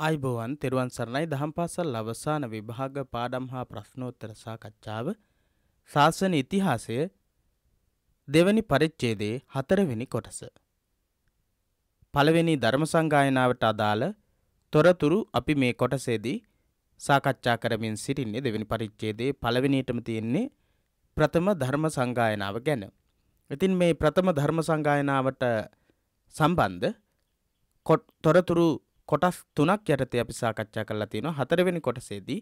අයිබෝවන් තෙරුවන් සරණයි දහම් පාසල් අවසාන විභාග පාඩම් හා ප්‍රශ්නෝත්තර සාකච්ඡාව ශාසන ඉතිහාසය දෙවැනි පරිච්ඡේදයේ හතරවෙනි කොටස. පළවෙනි ධර්ම සංගායනාවට අදාළ තොරතුරු අපි මේ කොටසේදී සාකච්ඡා කරමින් සිටින්නේ දෙවැනි පරිච්ඡේදයේ පළවෙනියටම තියෙන්නේ ප්‍රථම ධර්ම සංගායනාව ගැන. ඉතින් මේ ප්‍රථම ධර්ම සංගායනාවට සම්බන්ධ තොරතුරු කොටස් තුනක් යටතේ අපි සාකච්ඡා කරලා තියෙනවා හතරවෙනි කොටසේදී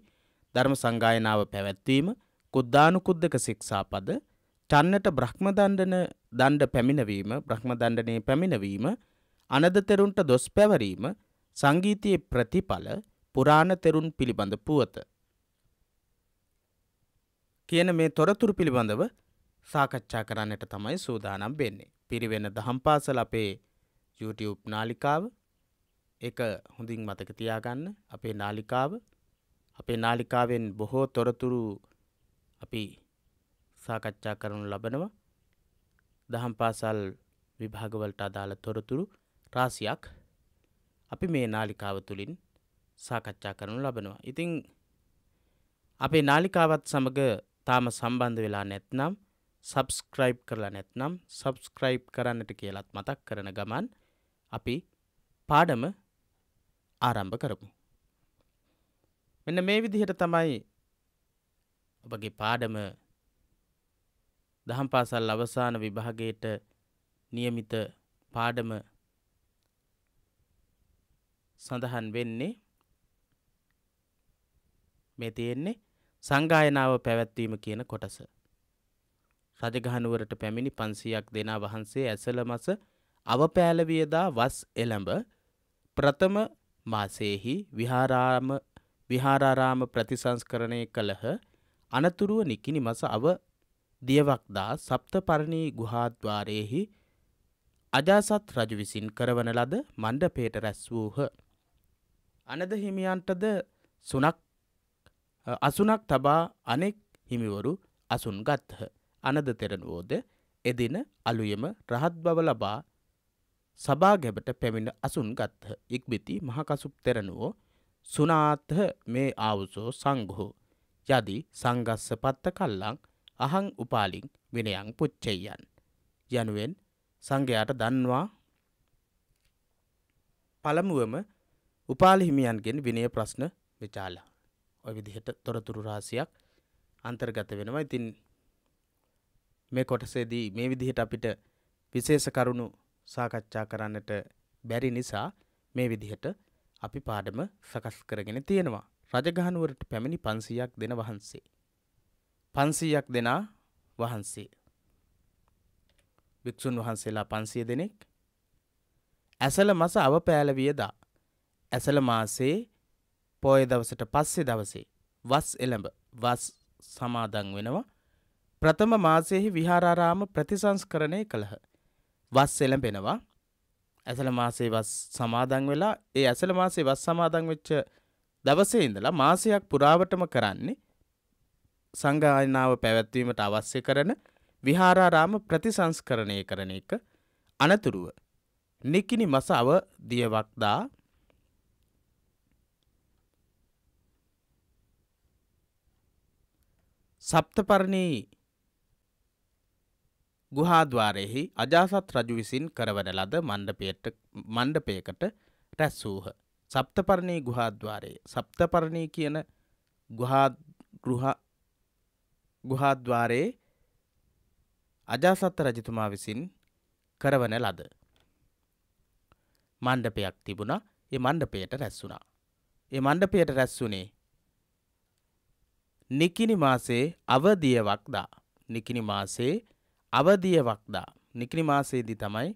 ධර්ම සංගායනාව පැවැත්වීම කුද්දානුකුද්දක ශික්ෂාපද චන්නට බ්‍රහ්ම දණ්ඩන දණ්ඩ පැමිණවීම බ්‍රහ්ම දණ්ඩනයේ පැමිණවීම අනද තෙරුන්ට දොස් පැවරීම සංගීතයේ ප්‍රතිඵල පුරාණ තෙරුන් පිළිබඳ පුවත කියන මේ තොරතුරු පිළිබඳව සාකච්ඡා කරන්නට තමයි සූදානම් වෙන්නේ. පිරිවෙන දහම් පාසල අපේ YouTube නාලිකාව ඒක හොඳින් මතක තියාගන්න අපේ නාලිකාව අපේ නාලිකාවෙන් බොහෝ තොරතුරු අපි සාකච්ඡා කරනු ලබනවා දහම් පාසල් විභාගවලට අදාළ තොරතුරු රාසියක් අපි මේ නාලිකාව තුළින් සාකච්ඡා කරනු ලබනවා. ඉතිං අපේ නාලිකාවත් සමඟ තාම සම්බන්ධ වෙලා නැත්නම් සබස්ක්‍රයිබ් කරලා නැත්නම් සබස්ක්‍රයිබ් කරන්නට කියලත් මතක් කරන ගමන් අපි පාඩම ආරම්භ කරමු. මෙන්න මේ විදිහට තමයි ඔබගේ පාඩම දහම් පාසල් අවසාන විභාගයට නියමිත පාඩම සඳහන් වෙන්නේ මේ තියෙන්නේ සංගායනාව පැවැත්වීම කියන කොටස. රජගහනුවරට පැමිණි පන්සියක් දෙනා වහන්සේ ඇසල මස අවපෑලවියදා වස් එළඹ ප්‍රථම මාසයෙහි විහාරාම විහාරාරාම ප්‍රතිසංස්කරණය කළහ අනතුරුව නිකිනි මස අව දියවක්දා සප්තපරණී ගුහාද්වාරයෙහි අජාසත් රජු විසින් කරවන ලද මණ්ඩපේට රැස් වූහ. අනද හිමියන්ටද සුනක් අසුනක් තබා අනෙක් හිමිවරු අසුන් ගත්හ. අනද තෙරණුවෝද එදින අලුයම රහත් බව ලබා සභා ගැබට පැමිණ අසුන් ගත්හ. ඉක්බිති මහකසුප් තෙරණුවෝ සුනාත්හ මේ ආවුසෝ සංගහෝ යදි සංගස්ස පත්ත කල්ලං අහං උපාලින් විනයං පුච්චෙයන් යනුවෙන් සංඝයාට දන්වා පළමුවම උපාලි හිමියන්ගෙන් විනය ප්‍රශ්න විචාලා. ඔය විදිහට තොරතුරු රාසියක් අන්තර්ගත වෙනවා. ඉතින් මේ කොටසේදී මේ විදිහට අපිට විශේෂ කරුණු සාකච්ඡා කරන්නට බැරි නිසා මේ විදිහට අපි පාඩම සකස් කරගෙන තියෙනවා. රජගහනුවරට පැමිණි පන්සියක් දෙන වහන්සේ. පන්සීයක් දෙනා වහන්සේ. භික්‍ෂූන් වහන්සේලා පන්සිය දෙනෙක් ඇසල මස අවපෑලවියදා. ඇසල මාසේ පෝය දවසට පස්සේ දවසේ වස් එළඹ වස් සමාදං වෙනවා ප්‍රථම මාසයෙහි විහාරාරාම ප්‍රතිසංස්කරණය කළහ. වස් එළඹෙනවා. ඇසල මාසේ වස් සමාදන් වෙලා ඒ ඇසල මාසේ වස් සමාදන් වෙච්ච දවසේ ඉඳලා මාසයක් පුරාවටම කරන්නේ සංගායනාව පැවැත්වීමට අවශ්‍ය කරන විහාරාරාම ප්‍රතිසංස්කරණය කරන එක අනතුරුව. නිකිනි මස අව දියවක්දා සප්තපරණී ගුහාද්වාරයෙහි අජාසත් රජු විසින් කරවන ලද මණ්ඩපයකට රැස් වූහ. සප්තපරණී ගුහාද්වාරයේ සප්තපරණී කියන ගුහාද්වාරයේ අජාසත්ත රජතුමා විසින් කරවන ලද. මණ්ඩපයක් තිබුණා ඒ මණ්ඩපයට රැස් වුණා. ඒ මණ්ඩපයට රැස් වුණේ නිකිනි මාසේ අවදියවක්දා නිකිනි මාසේ අවදියවක්දා නිකිනි මාසේදී තමයි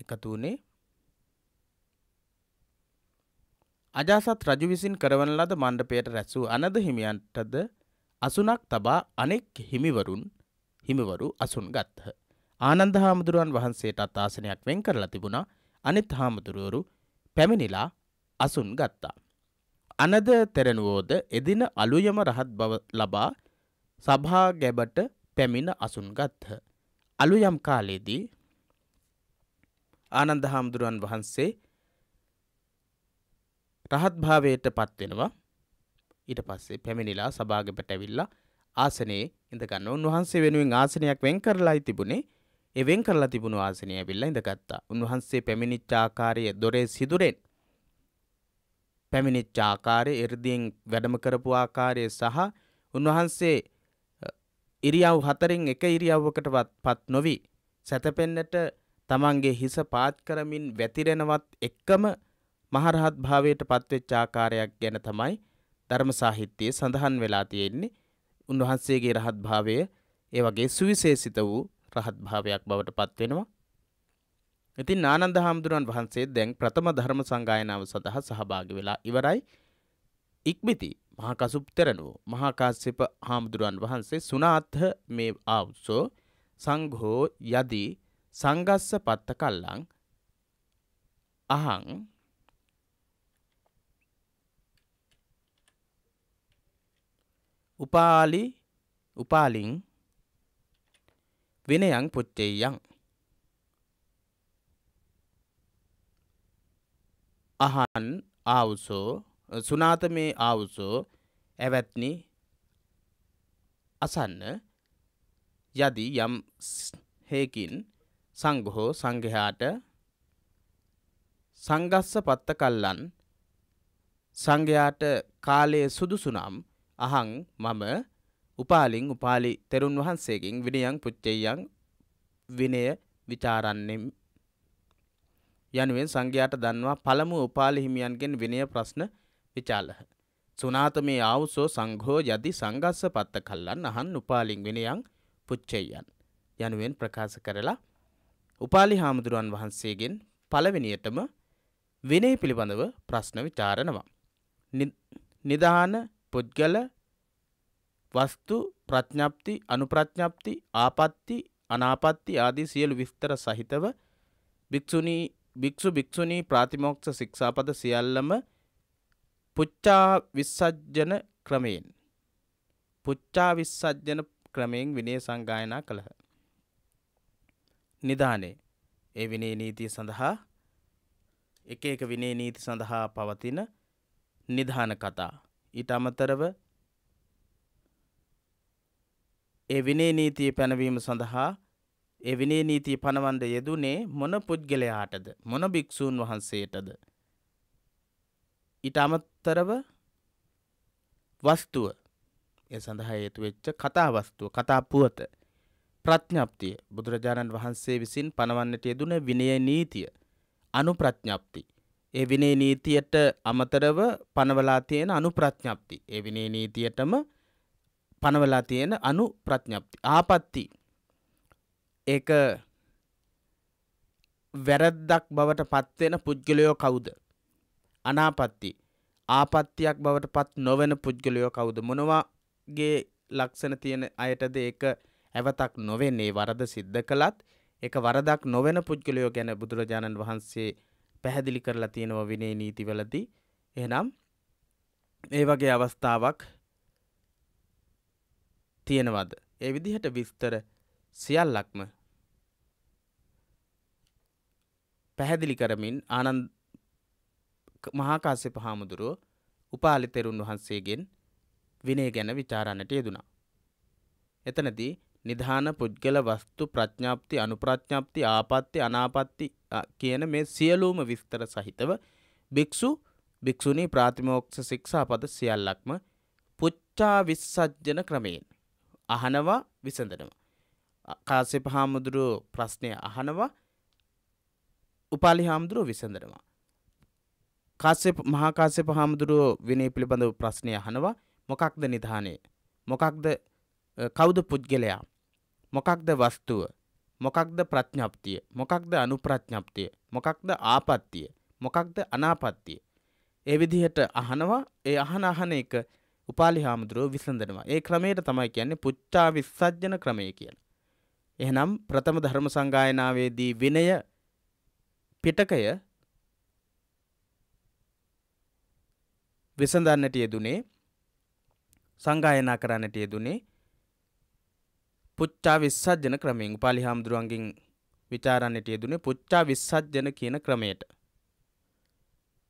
එකතු වුණේ අජාසත් රජු විසින් කරවන ලද මණ්ඩපයට රැස් වූ අනද හිමියන්ටද අසුනක් තබා අනෙක් හිමිවරුන් හිමිවරු අසුන් ගත්හ. ආනන්ද හාමුදුරුවන් වහන්සේටත් ආසනයක් වෙන් කරලා තිබුණා අනිත් හාමුදුරුවරු පැමිණිලා අසුන් ගත්තා. අනද තෙරණුවෝද එදින අලුයම රහත් බව ලබා සභා ගැබට පැමිණ අසුන් ගත්හ. අලුයම් කාලයේදී ආනන්ද හාමුදුරුවන් වහන්සේ රහත් භාවයට පත්වෙනවා ඊට පස්සේ පැමිණිලා සභාගපට ඇවිල්ලා ආසනයේ ඉඳගන්න උන්වහන්සේ වෙනුවෙන් ආසනයක් වෙන් කරලායි තිබුණේ ඒ වෙන් කරලා තිබුණු ආසනය ඇවිල්ලා ඉඳගත්තා. උන්වහන්සේ පැමිණිච්ච ආකාරය දොරේ සිදුරෙන් පැමිණිච්ච ආකාරය එර්දියෙන් වැඩම කරපු ආකාරය සහ උන්වහන්සේ ඉරියව් හතරෙන් එක ඉරියව්වකට පත් නොවී සැතපෙන්නට තමන්ගේ හිස පාත් කරමින් වැතිරෙනවත් එක්කම මහරහත් භාවයට පත්වෙච්ච ආකාරයක් ගැන තමයි ධර්ම සාහිත්‍යයේ සඳහන් වෙලා තියෙන්නේ උන්වහන්සේගේ රහත් භාවය ඒ වගේ සුවිශේෂිත වූ රහත් භාවයක් බවට පත්වෙනවා. ඉතින් ආනන්ද හාමුදුරුවන් වහන්සේ දැන් ප්‍රථම ධර්ම සංගායනාව සඳහා සහභාගි වෙලා ඉවරයි. ඉක්බිති මහා කසුප්තරණුව මහා කාශ්‍යප හාමුදුරුවන් වහන්සේ සුනාත්හ මේ ආවුසෝ සංඝෝ යදී සංගස්ස පත්ත කල්ලං අහං උපාලි උපාලින් විනයං පුච්චෙයං අහන් ආවුසෝ සුනාත මේ ආවුසෝ ඇවැත්නි අසන්න යදී යම් හේකින් සංඝහෝ සංඝයාට සංගස්ස පත්ත කල්ලන් සංඝයාට කාලයේ සුදුසුනම් අහං මම උපාලින් උපාලි තෙරුන් වහන්සේගෙන් විනයං පුච්චෙයං විනය විචාරන්නෙම් යනුවෙන් සංඝයාට දන්වා පළමු උපාලි හිමියන්ගෙන් විනය ප්‍රශ්න විචාලහ. සුනාත මේ ආවුසෝ සංඝෝ යදි සංගස්ස පත්ත කල්ලන් අහන් උපාලින් විනයං පුච්චෙයන් යනුවෙන් ප්‍රකාශ කරලා උපාලි හාමුදුරුවන් වහන්සේගෙන් පළවෙනියටම විනය පිළිබඳව ප්‍රශ්න විචාරනවා. නිදාන පුද්ගල වස්තු ප්‍රඥප්ති අනුප්‍රඥප්ති ආපත්ති අනාපත්ති ආදී සියලු විස්තර සහිතව භික්ෂුණී භික්ෂු භික්ෂුණී ප්‍රාතිමෝක්ෂ ශික්ෂාපද සියල්ලම පුච්චා විස්සජ්ජන ක්‍රමයෙන් පුච්චා විස්සජ්ජන ක්‍රමයෙන් විනය සංගායනා කළහ. නිධානේ ඒ විනේ නීතිය සඳහා එක එක විනේ නීති සඳහා පවතින නිධාන කතා. ඊට අමතරව ඒ විනේ නීතිය පැනවීම සඳහා ඒ විනේ නීතිය පනවන්ඩ යෙදුනේ මොන පුද්ගලයාටද මොන භික්‍ෂූන් වහන්සේටද. ඉට අමත්තරව වස්තුව ඒ සඳහා ඒතු වෙච්ච කතා වස්තුව කතා පුවත ප්‍රඥප්තිය බුදුරජාණන් වහන්සේ විසින් පනවන්නට යෙදුන විනය නීතිය අනු ප්‍රඥප්ති. ඒ විනේ නීතියට අමතරව පනවලා තියෙන අනු ප්‍රඥප්ති. ඒ විනේ නීතියටම පනවලා තියෙන අනු ප්‍රඥප්ති. ආපත්ති ඒක වැරද්දක් බවට පත්වෙන පුද්ගලයෝ කවුද. අනාපත්ති ආපත්තියක් බවට පත් නොවන පුද්ගලයෝ කවුද? මොනවාගේ ලක්ෂණ තියෙන අයටද ඒක ඇවතක් නොවෙන්නේ වරද සිද්ධ කළත් එක වරදක් නොවෙන පුද්ගලයෝ ගැන බුදුරජාණන් වහන්සේ පැහැදිලි කරලා තියෙනවා විනේ නීතිවලදී. එහෙනම් ඒ වගේ අවස්ථාවක් තියෙනවද? ඒ විදිහට විස්තර සියල්ලක්ම පැහැදිලි කරමින් ආනන්ද මහාකාශ්‍යප හාමුදුරුව උපාලි තෙරුන් වහන්සේගෙන් විනය ගැන විචාරන්නට යෙදුනා. එතනදී නිධාන පුද්ගල වස්තු ප්‍රඥාප්ති අනුප්‍රඥාප්ති ආපත්ති අනාපත්ති කියන මේ සියලුම විස්තර සහිතව භික්ෂු භික්ෂුණී ප්‍රාතිමෝක්ෂ ශික්ෂාපද සියල්ලක්ම පුච්චා විස්සජ්ජන ක්‍රමයෙන් අහනවා විසඳනවා. කාසිප හාමුදුරුව ප්‍රශ්නය අහනවා උපාලි හාමුදුරුව විසඳනවා. කාස්‍යප මහාකාස්‍යප හාමුදුරුව විනය පිළිබඳව ප්‍රශ්නය අහනවා. මොකක්ද නිධානය? මොකක්ද කවුද පුද්ගලයා? මොකක්ද වස්තුව? මොකක්ද ප්‍රඥප්තිය? මොකක්ද අනුප්‍රඥප්තිය? මොකක්ද ආපත්තිය? මොකක්ද අනාපත්තිය? ඒ විදිහට අහනවා. ඒ අහන අහන එක උපාලි හාමුදුරුව විසඳනවා. ඒ ක්‍රමයට තමයි කියන්නේ පුච්චා විස්සජ්ජන ක්‍රමය කියලා. එහෙනම් ප්‍රථම ධර්ම සංගායනාවේදී විනය පිටකය විසඳන්නට යෙදුනේ සංගායනා කරන්නට යෙදුනේ පුච්චා විස්සජ්ජන ක්‍රමයෙන් උපාලි හාමුදුරුවන්ගෙන් විචාරන්නට යෙදුනේ පුච්චා විස්සජ්ජන කියන ක්‍රමයට.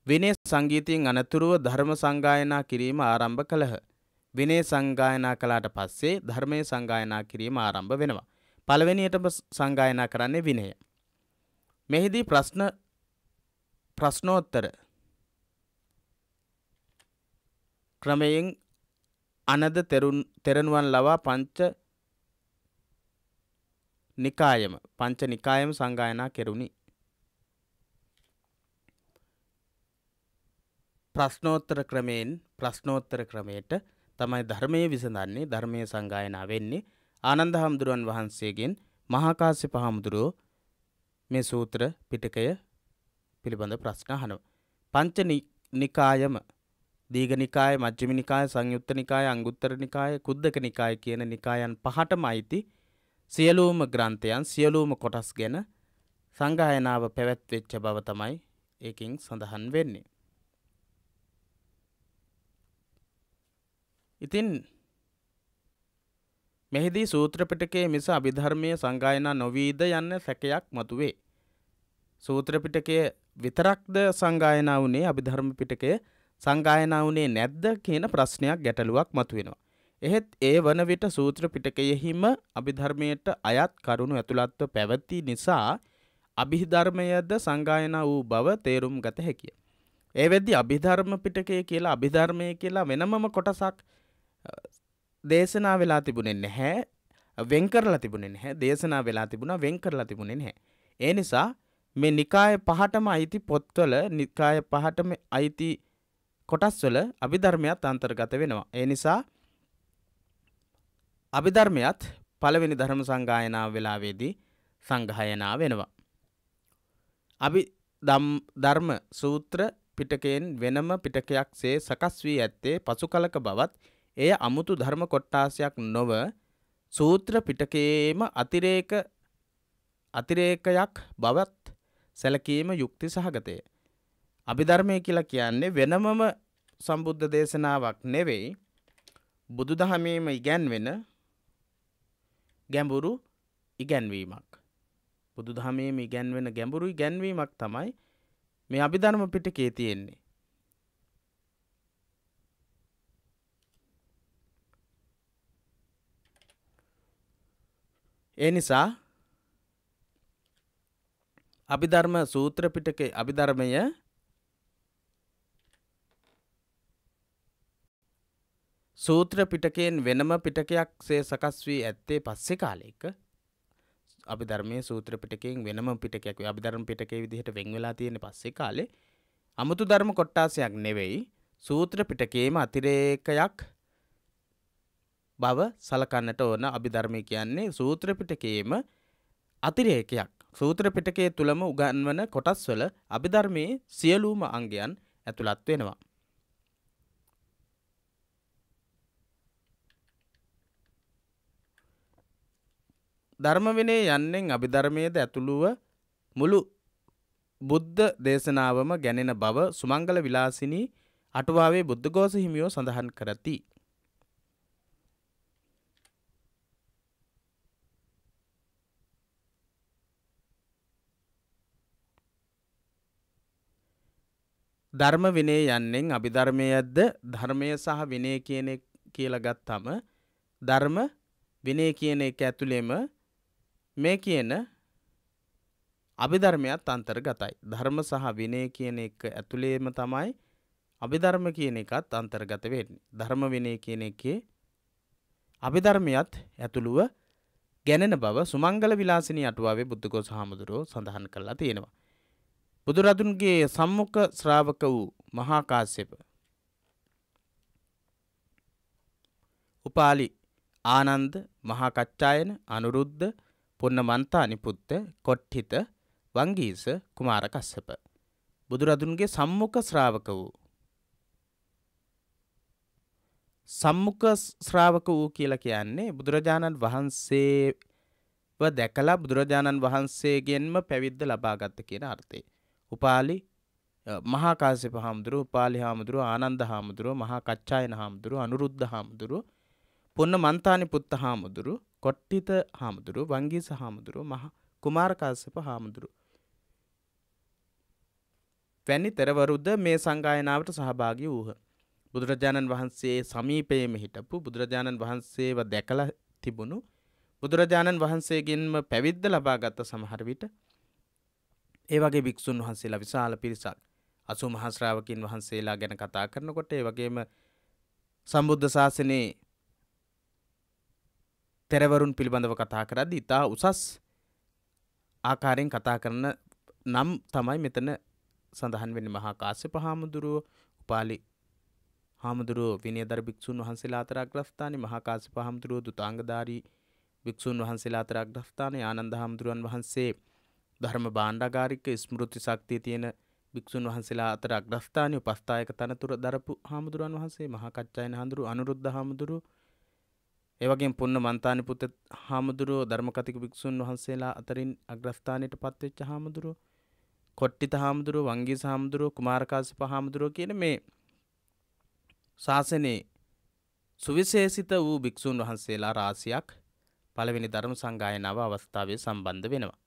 විනේ සංගීතයෙන් අනතුරුව ධර්ම සංගායනා කිරීම ආරම්භ කළහ. විනේ සංගායනා කළාට පස්සේ ධර්මයේ සංගායනා කිරීම ආරම්භ වෙනවා. පළවෙනියටම සංගායනා කරන්නේ විනය. මෙහිදී ප්‍රශ්න ප්‍රශ්නෝත්තර ක්‍රමයෙන් අනද තෙරණුවන් ලවා පංච නිකායම පංච නිකායම සංගායනා කෙරුණි. ප්‍රශ්නෝත්තර ක්‍රමයෙන් ප්‍රශ්නෝත්තර ක්‍රමයට තමයි ධර්මය විසඳන්නේ ධර්මය සංගායනා වෙන්නේ ආනන්ද හාමුදුරුවන් වහන්සේගෙන් මහාකාශ්‍යප හාමුදුරුවෝ මේ සූත්‍ර පිටකය පිළිබඳ ප්‍රශ්න අහනවා. පංච නිකායම දීඝනිකාය මජ්ක්‍ධිම නිකාය සංයුත්ත නිකාය අංගුත්තර නිකාය කුද්දක නිකාය කියන නිකායන් පහටම අයිති සියලුම ග්‍රන්ථයන් සියලුම කොටස් ගැන සංගායනාව පැවැත්වෙච්ච බව තමයි ඒකින් සඳහන් වෙන්නේ. ඉතින් මෙහිදී සූත්‍රපිටකයේ මිස අභිධර්මය සංගායනා නොවීද යන්න සැකයක් මතුවේ. සූත්‍රපිටකය විතරක්ද සංගායනා වුණේ අභිධර්ම පිටකය සංගායනා වුණේ නැද්ද කියන ප්‍රශ්නයක් ගැටලුවක් මතුවෙනවා. එහෙත් ඒ වන විට සූත්‍ර පිටකයෙහිම අභිධර්මයට අයත් කරුණු ඇතුළත්ව පැවති නිසා අභිධර්මයද සංගායනා වූ බව තේරුම් ගත හැකිය. ඒ වෙද්දි අභිධර්ම පිටකය කියලා අභිධර්මය කියලා වෙනමම කොටසක් දේශනා වෙලා තිබුණේ නැහැ. වෙන් කරලා තිබුණේ නැහැ. දේශනා වෙලා තිබුණා වෙන් කරලා තිබුණේ නැහැ. ඒ නිසා මේ නිකාය පහටම අයිති පොත්වල නිකාය පහටම අයිති කොටස්වල අභිධර්මයත් අන්තර්ගත වෙනවා. ඒ නිසා අභිධර්මයත් පළවෙනි ධර්ම සංගායනාව වෙලාවේදී සංගායනා වෙනවා. අභි ධර්ම සූත්‍ර පිටකයෙන් වෙනම පිටකයක් සේ සකස් වී ඇත්තේ පසු කලක බවත් එය අමුතු ධර්ම කොට්ටාසයක් නොව සූත්‍ර පිටකයේම අතිරේක අතිරේකයක් බවත් සැලකීම යුක්ති සහගතය. අභිධර්මය කියලා කියන්නේ වෙනමම සම්බුද්ධ දේශනාවක් නෙවෙයි බුදු දහමේම ඉගැන්වෙන ගැඹුරු ඉගැන්වීමක්. බුදු දහමේම ඉගැන්වෙන ගැඹුරු ඉගැන්වීමක් තමයි මේ අභිධර්ම පිටකේ තියෙන්නේ. ඒ නිසා අභිධර්ම සූත්‍ර පිටකේ අභිධර්මය සූත්‍ර පිටකයෙන් වෙනම පිටකයක් සේ සකස් වී ඇත්තේ පස්සේ කාලයක. අභිධර්මයේ සූත්‍ර පිටකයෙන් වෙනම පිටකයක් අභිධර්ම පිටකේ විදිහට වෙන් වෙලා තියෙන පස්සේ කාලේ. අමුතු ධර්ම කොට්ටාසයක් නෙවෙයි සූත්‍ර පිටකේම අතිරේකයක් බව සලකන්නට ඕන අභිධර්මය කියන්නේ සූත්‍ර පිටකේම අතිරේකයක්. සූත්‍ර පිටකයේ තුළම උගන්වන කොටස්වල අභිධර්මයේ සියලුම අංගයන් ඇතුළත් වෙනවා. ධර්ම විනය යන්නෙන් අභිධර්මයේද ඇතුළුව මුළු බුද්ධ දේශනාවම ගැනෙන බව සුමංගල විලාසිනී අටුවාවේ බුද්ධඝෝෂ හිමියෝ සඳහන් කරති. ධර්ම විනය යන්නෙන් අභිධර්මයද ධර්මය සහ විනය කියන කියලා ගත්තම ධර්ම විනය කියන එක ඇතුළේම මේ කියන අභිධර්මයත් අන්තර්ගතයි. ධර්ම සහ විනය කියන එක ඇතුළේම තමයි අභිධර්ම කියන එකත් අන්තර්ගත වෙන්නේ. ධර්ම විනය කියන එකේ අභිධර්මයත් ඇතුළුව ගැනෙන බව සුමංගල විලාසිනී අටුවාවේ බුද්ධඝෝස හාමුදුරුවෝ සඳහන් කරලා තියෙනවා. බුදුරදුන්ගේ සම්මුඛ ශ්‍රාවක වූ මහා කාශ්‍යප උපාලි ආනන්ද මහා කච්චායන අනුරුද්ධ පුන්නමන්තානි පුත්ත කොට්ඨිත වංගීස කුමාර කස්සප බුදුරදුන්ගේ සම්මුඛ ශ්‍රාවක වූ සම්මුඛ ශ්‍රාවක වූ කියලා කියන්නේ බුදුරජාණන් වහන්සේව දැකලා බුදුරජාණන් වහන්සේගෙන්ම පැවිද්ද ලබාගත්ත කියන අර්ථය. උපාලි මහා කාශ්‍යප හාමුදුරුව උපාලි හාමුදුරුව ආනන්ද හාමුදුරුව මහා කච්චායන හාමුදුරුව අනුරුද්ධ හාමුදුරුව පුන්න මන්තානි පුත්ත හාමුදුරු කොට්ටිත හාමුදුරුව වංගීස හාමුදුරුව මහ කුමාර කාශ්‍යප හාමුදුරුව වැනි තෙරවරුද මේ සංගායනාවට සහභාගී වූහ. බුදුරජාණන් වහන්සේ සමීපයේම හිටපු බුදුරජාණන් වහන්සේව දැකලා තිබුණු බුදුරජාණන් වහන්සේගෙන්ම පැවිද්ද ලබා ගත්ත සමහර විට ඒ වගේ භික්ෂුන් වහන්සේලා විශාල පිරිසක් අසු මහස්රාවකින් වහන්සේලා ගැන කතා කරනකොට ඒ වගේම සම්බුද්ධ ශාසනයේ තෙරවරුන් පිළිබඳව කතා කරද්දී ඉතා උසස් ආකාරයෙන් කතා කරන නම් තමයි මෙතන සඳහන් වෙන්නේ මහා කාශ්‍යප හාමුදුරුව උපාලි හාමුදුරුව විනයදර භික්ෂුන් වහන්සේලා අතර අග්‍රස්ථානයේ මහා කාශ්‍යප හාමුදුරුව දුතාංගධාරී භික්ෂුන් වහන්සේලා අතර අග්‍රස්ථානයේ ආනන්ද හාමුදුරුවන් වහන්සේ ධර්ම භාණ්ඩාගාරික ස්මෘති ශක්තිය තියෙන භික්ෂුන් වහන්සේලා අතර අග්‍රස්ථානයේ උපස්ථායක තනතුර දරපු හාමුදුරුවන් වහන්සේ මහා කච්චායන හාමුදුරුව අනුරුද්ධ හාමුදුරුව ඒ වගේම පුන්න මන්තානි පුත හාමුදුරුව ධර්මකතික භික්ෂුන් වහන්සේලා අතරින් අග්‍රස්ථානයට පත්වෙච්ච හාමුදුරුව කොට්ටිත හාමුදුරුව වංගී හාමුදුරුව කුමාරකාසිප හාමුදුරුව කියන මේ ශාසනයේ සුවිශේෂිත වූ භික්‍ෂූන් වහන්සේලා රාසියක් පළවෙනි ධර්ම සංගායනාව අවස්ථාවේ සම්බන්ධ වෙනවා.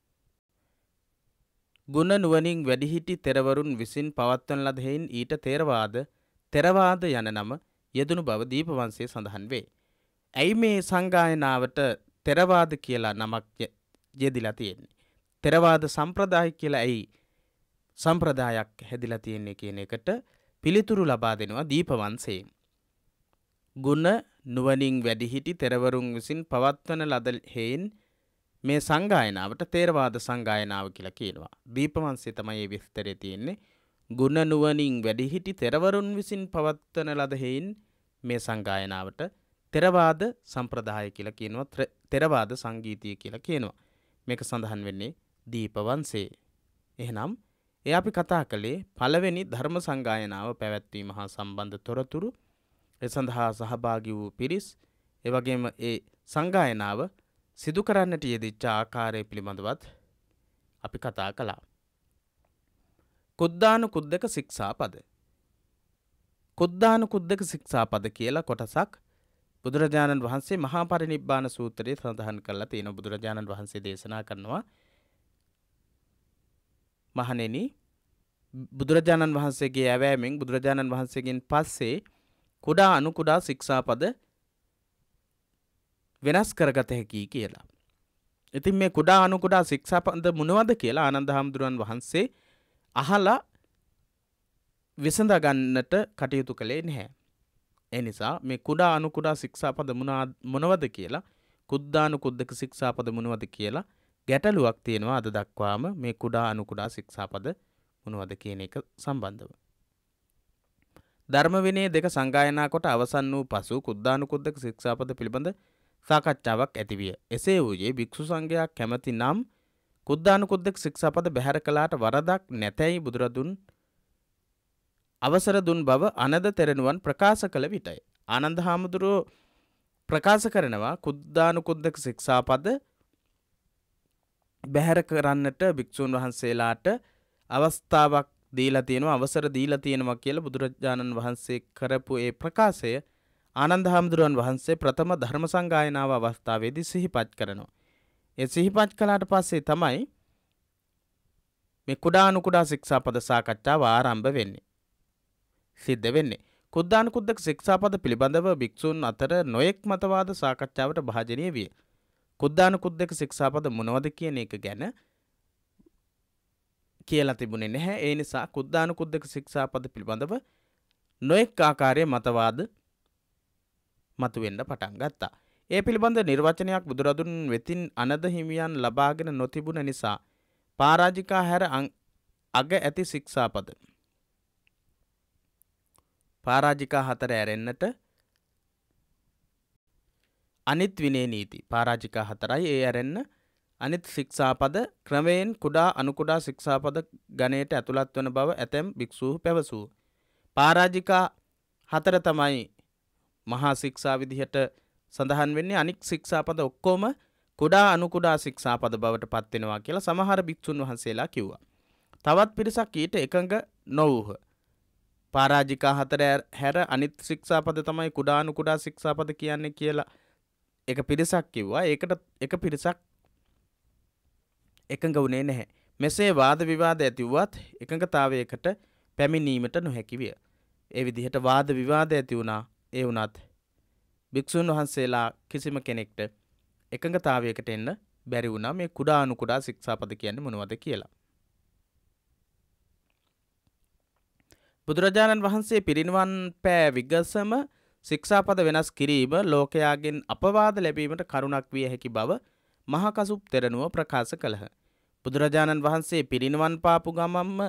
ගුණ නුවනින් වැඩිහිටි තෙරවරුන් විසින් පවත්වන ලද හෙයින් ඊට තේරවාද තෙරවාද යන නම යෙදුණු බව දීපවන්සේ සඳහන් වේ. ඇයි මේ සංගායනාවට තෙරවාද කියලා නමක් යෙදිලා තියෙන්නේ. තෙරවාද සම්ප්‍රදාය කියලා ඇයි සම්ප්‍රදායක් හැදිලා තියෙන්නේ කියන එකට පිළිතුරු ලබා දෙනවා දීපවන්සේ. ගුණ නුවනින් වැඩිහිටි තෙරවරුන් විසින් පවත්වන ලද හෙයින් මේ සංගායනාවට තේරවාද සංගායනාව කියලා කියනවා. දීපවන්සේ තමයි ඒ විස්තරේ තියෙන්නේ. ගුණ නුවණින් වැඩිහිටි තෙරවරුන් විසින් පවත්වන ලද හේයින් මේ සංගායනාවට තෙරවාද සම්ප්‍රදාය කියලා කියනවා. තෙරවාද සංගීතය කියලා කියනවා. මේක සඳහන් වෙන්නේ දීපවංශේ. එහෙනම් එය අපි කතා කළේ පළවෙනි ධර්ම සංගායනාව පැවැත්වීම හා සම්බන්ධ තොරතුරු ඒ සඳහා සහභාගී වූ පිරිස් එවැගේම ඒ සංගායනාව සිදු කරන්නට යෙදිච්ච ආකාරය පිළිබඳවත් අපි කතා කළා. කුද්දානු කුද්දක ශික්ෂා පද. කුද්දානු කුද්දක ශික්ෂා පද කියලා කොටසක් බුදුරජාණන් වහන්සේ මහා පරිනිබ්බාන සූත්‍රයේ සඳහන් කරලා තියෙන බුදුරජාණන් වහන්සේ දේශනා කරනවා මහණෙනි බුදුරජාණන් වහන්සේගේ ඇවෑමෙන් බුදුරජාණන් වහන්සේගෙන් පස්සේ කුඩා අනු කුඩා ශික්ෂාපද වෙනස් කරගත හැකි කියලා. ඉතින් මේ කුඩා අනු කුඩා ශික්ෂාපද මොනවද කියලා ආනන්ද හාමුදුරුවන් වහන්සේ අහලා විසඳගන්නට කටයුතු කළේ නැහැ. ඒ නිසා මේ කුඩා අනු කුඩා ශික්ෂාපද මොනවද කියලා කුද්දානු කුද්දක ශික්ෂාපද මොනවද කියලා ගැටලුවක් තියෙනවා අද දක්වාම මේ කුඩා අනු කුඩා ශික්ෂාපද මොනවද කියන එක සම්බන්ධව. ධර්ම විනය දෙක සංගායනා කොට අවසන් වූ පසු කුද්දානු කුද්දක ශික්ෂාපද පිළිබඳ සාකච්ඡාවක් ඇතිවිය. එසේ වූයේ භික්ෂු සංඝයා කැමති නම් කුද්දානුකුද්දෙක් ශික්ෂාපද බැහැර කළාට වරදක් නැතැයි බුදුරදුන් අවසර දුන් බව අනද තෙරෙනුවන් ප්‍රකාශ කළ විටයි. ආනන්ද හාමුදුරුවෝ ප්‍රකාශ කරනවා කුද්දානුකුද්දක ශික්ෂාපද බැහැර කරන්නට භික්‍ෂූන් වහන්සේලාට අවස්ථාවක් දීලා තියෙනවා අවසර දීලා තියෙනවා කියලා බුදුරජාණන් වහන්සේ කරපු ඒ ප්‍රකාශය ආනන්ද හාමුදුරුවන් වහන්සේ ප්‍රථම ධර්ම සංගායනාව අවස්ථාවේදී සිහිපත් කරනවා. ඒ සිහිපත් කළාට පස්සේ තමයි මේ කුඩානු කුඩා ශික්ෂාපද සාකච්ඡාව ආරම්භ වෙන්නේ. සිද්ධ වෙන්නේ. කුද්දානු කුද්දක ශික්ෂාපද පිළිබඳව භික්ෂූන් අතර නොයෙක් මතවාද සාකච්ඡාවට භාජනය විය. කුද්දානු කුද්දක ශික්ෂාපද මොනවද කියන එක ගැන කියලා තිබුණේ නැහැ. ඒ නිසා කුද්දානු කුද්දක ශික්ෂාපද පිළිබඳව නොයෙක් ආකාරයේ මතවාද මතුවෙන්න පටන් ගත්තා. ඒ පිළිබඳ නිර්වචනයක් බුදුරදුන් වෙතින් අනද හිමියන් ලබාගෙන නොතිබුණ නිසා පාරාජිකා හැර අග ඇති ශික්ෂාපද. පාරාජිකා හතර ඇරෙන්න්නට අනිත් විනේ නීති පාරාජිකා හතරයි ඒ ඇරෙන්න අනිත් ශික්ෂාපද ක්‍රමයෙන් කුඩා අනුකුඩා ශික්ෂාපද ගණයට ඇතුළත් වන බව ඇතැම් භික්‍ෂූ පැවසූ. පාරාජිකා හතර තමයි මහා ශික්ෂා විදිහට සඳහන් වෙන්නේ අනික් ශික්ෂාපද ඔක්කෝම කුඩා අනුකුඩා ශික්ෂාපද බවට පත්වෙනවා කියලා සමහර භික්ෂුන් වහන්සේලා කිව්වා. තවත් පිරිසක් ඊට එකඟ නොවූහ. පාරාජිකා හතර හැර අනිත් ශික්ෂාපද තමයි කුඩානු කුඩා ශික්ෂාපද කියන්නේ කියලා එක පිරිසක් කිව්වා ඒකට එක පිරිසක් එකඟ වුණේ නැහැ. මෙසේ වාද විවාද ඇතිවුවත් එකඟතාවයකට පැමිණීමට නොහැකි විය. ඒ විදිහට වාද විවාද ඇති වුණා ඒ වුණත් භික්‍ෂූන් වහන්සේලා කිසිම කෙනෙක්ට එකඟතාවයකට එන්න බැරි වුණා මේ කුඩා අනු කුඩා ශික්ෂාපද කියන්න මොනවද කියලා. බුදුරජාණන් වහන්සේ පිරිනිවන් පෑ විගසම ශික්ෂාපද වෙනස් කිරීම ලෝකයාගෙන් අපවාද ලැබීමට කරුණක් විය හැකි බව මහකසුප් තෙරණුව ප්‍රකාශ කළහ. බුදුරජාණන් වහන්සේ පිරිනිවන් පාපු ගමම්ම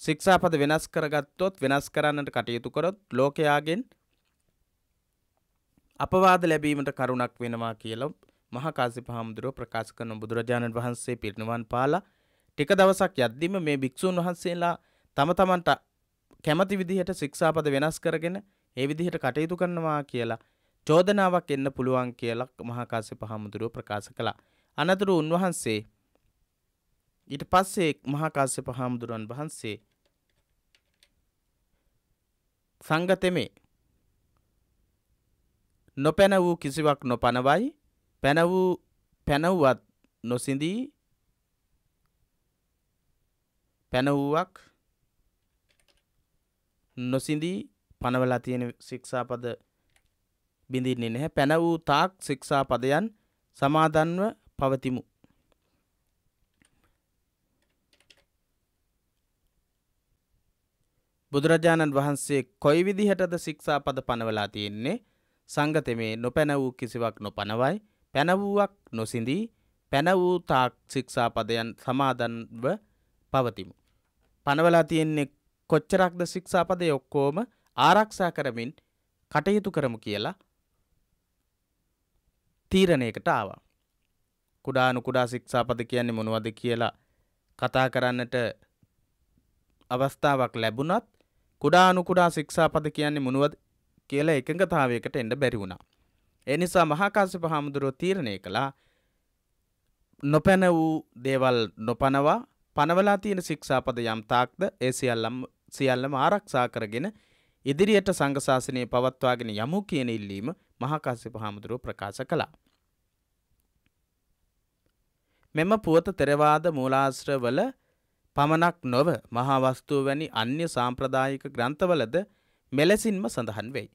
ශික්ෂාපද වෙනස් කරගත්තොත් වෙනස් කරන්නට කටයුතු කරොත් ලෝකයාගෙන් අපවාද ලැබීමට කරුණක් වෙනවා කියලා මහකාසිප හාමුදුරුව ප්‍රකාශ කරන බුදුරජාණන් වහන්සේ පිරිනිවන් පාලා ටික දවසක් යද්දිම මේ භික්‍ෂූන් වහන්සේලා තම තමන්ට කැමති විදිහට ශික්ෂාපද වෙනස් කරගෙන ඒ විදිහට කටයුතු කරනවා කියලා චෝදනාවක් එන්න පුළුවන් කියලා මහාකාසිප හාමුදුරුව ප්‍රකාශ කළා. අනතුරු උන්වහන්සේ ඊට පස්සේ මහාකාශ්‍යප හාමුදුරුවන් වහන්සේ සංගතෙමේ නොපැන වූ කිසිවක් නොපනවයි පැන වූ පැනව්වත් නොසිඳී පැනවූවක් නොසිඳී පනවලා තියෙන ශික්ෂාපද බිඳින්නේ නැහැ පැන වූ තාක් ශික්ෂාපදයන් සමාදන්ව පවතිමු. බුදුරජාණන් වහන්සේ කොයි විදිහටද ශික්ෂා පද පනවලා තියෙන්නේ සංගතමේ නොපැන වූ කිසිවක් නොපනවයි පැනවූවක් නොසිඳී පැන වූ තාක් ශික්ෂා පදයන් සමාදන්ව පවතිමු. පනවලා තියෙන්නේ කොච්චරක්ද ශික්ෂාපදය ඔක්කෝම ආරක්ෂා කරමින් කටයුතු කරමු කියලා තීරණයකට ආවා. කුඩානු කුඩා ශික්ෂාපද කියන්නේ මොනවද කියලා කතා කරන්නට අවස්ථාවක් ලැබුණත් කුඩානු කුඩා ශික්ෂාපද කියන්නේ මොනවද කියලා එකඟතාවයකට එන්න බැරි වුණා. ඒ නිසා මහාකාශ්‍යප හාමුදුරුව තීරණය කළා නොපැන වූ දේවල් නොපනවා පනවලා තියෙන ශික්ෂාපද යම් තාක්ද ඒ සියල්ලම් සියල්ලම ආරක්ෂා කරගෙන ඉදිරියට සංඝ ශාසනය පවත්වාගෙන යමු කියන ඉල්ලීම මහාකාශ්‍යප හාමුදුරුව ප්‍රකාශ කළා. මෙම පුවත තෙරවාද මූලාශ්‍රවල පමණක් නොව මහා වස්තුව වැනි අන්‍ය සාම්ප්‍රදායික ග්‍රන්ථවලද මෙලෙසින්ම සඳහන් වෙයි.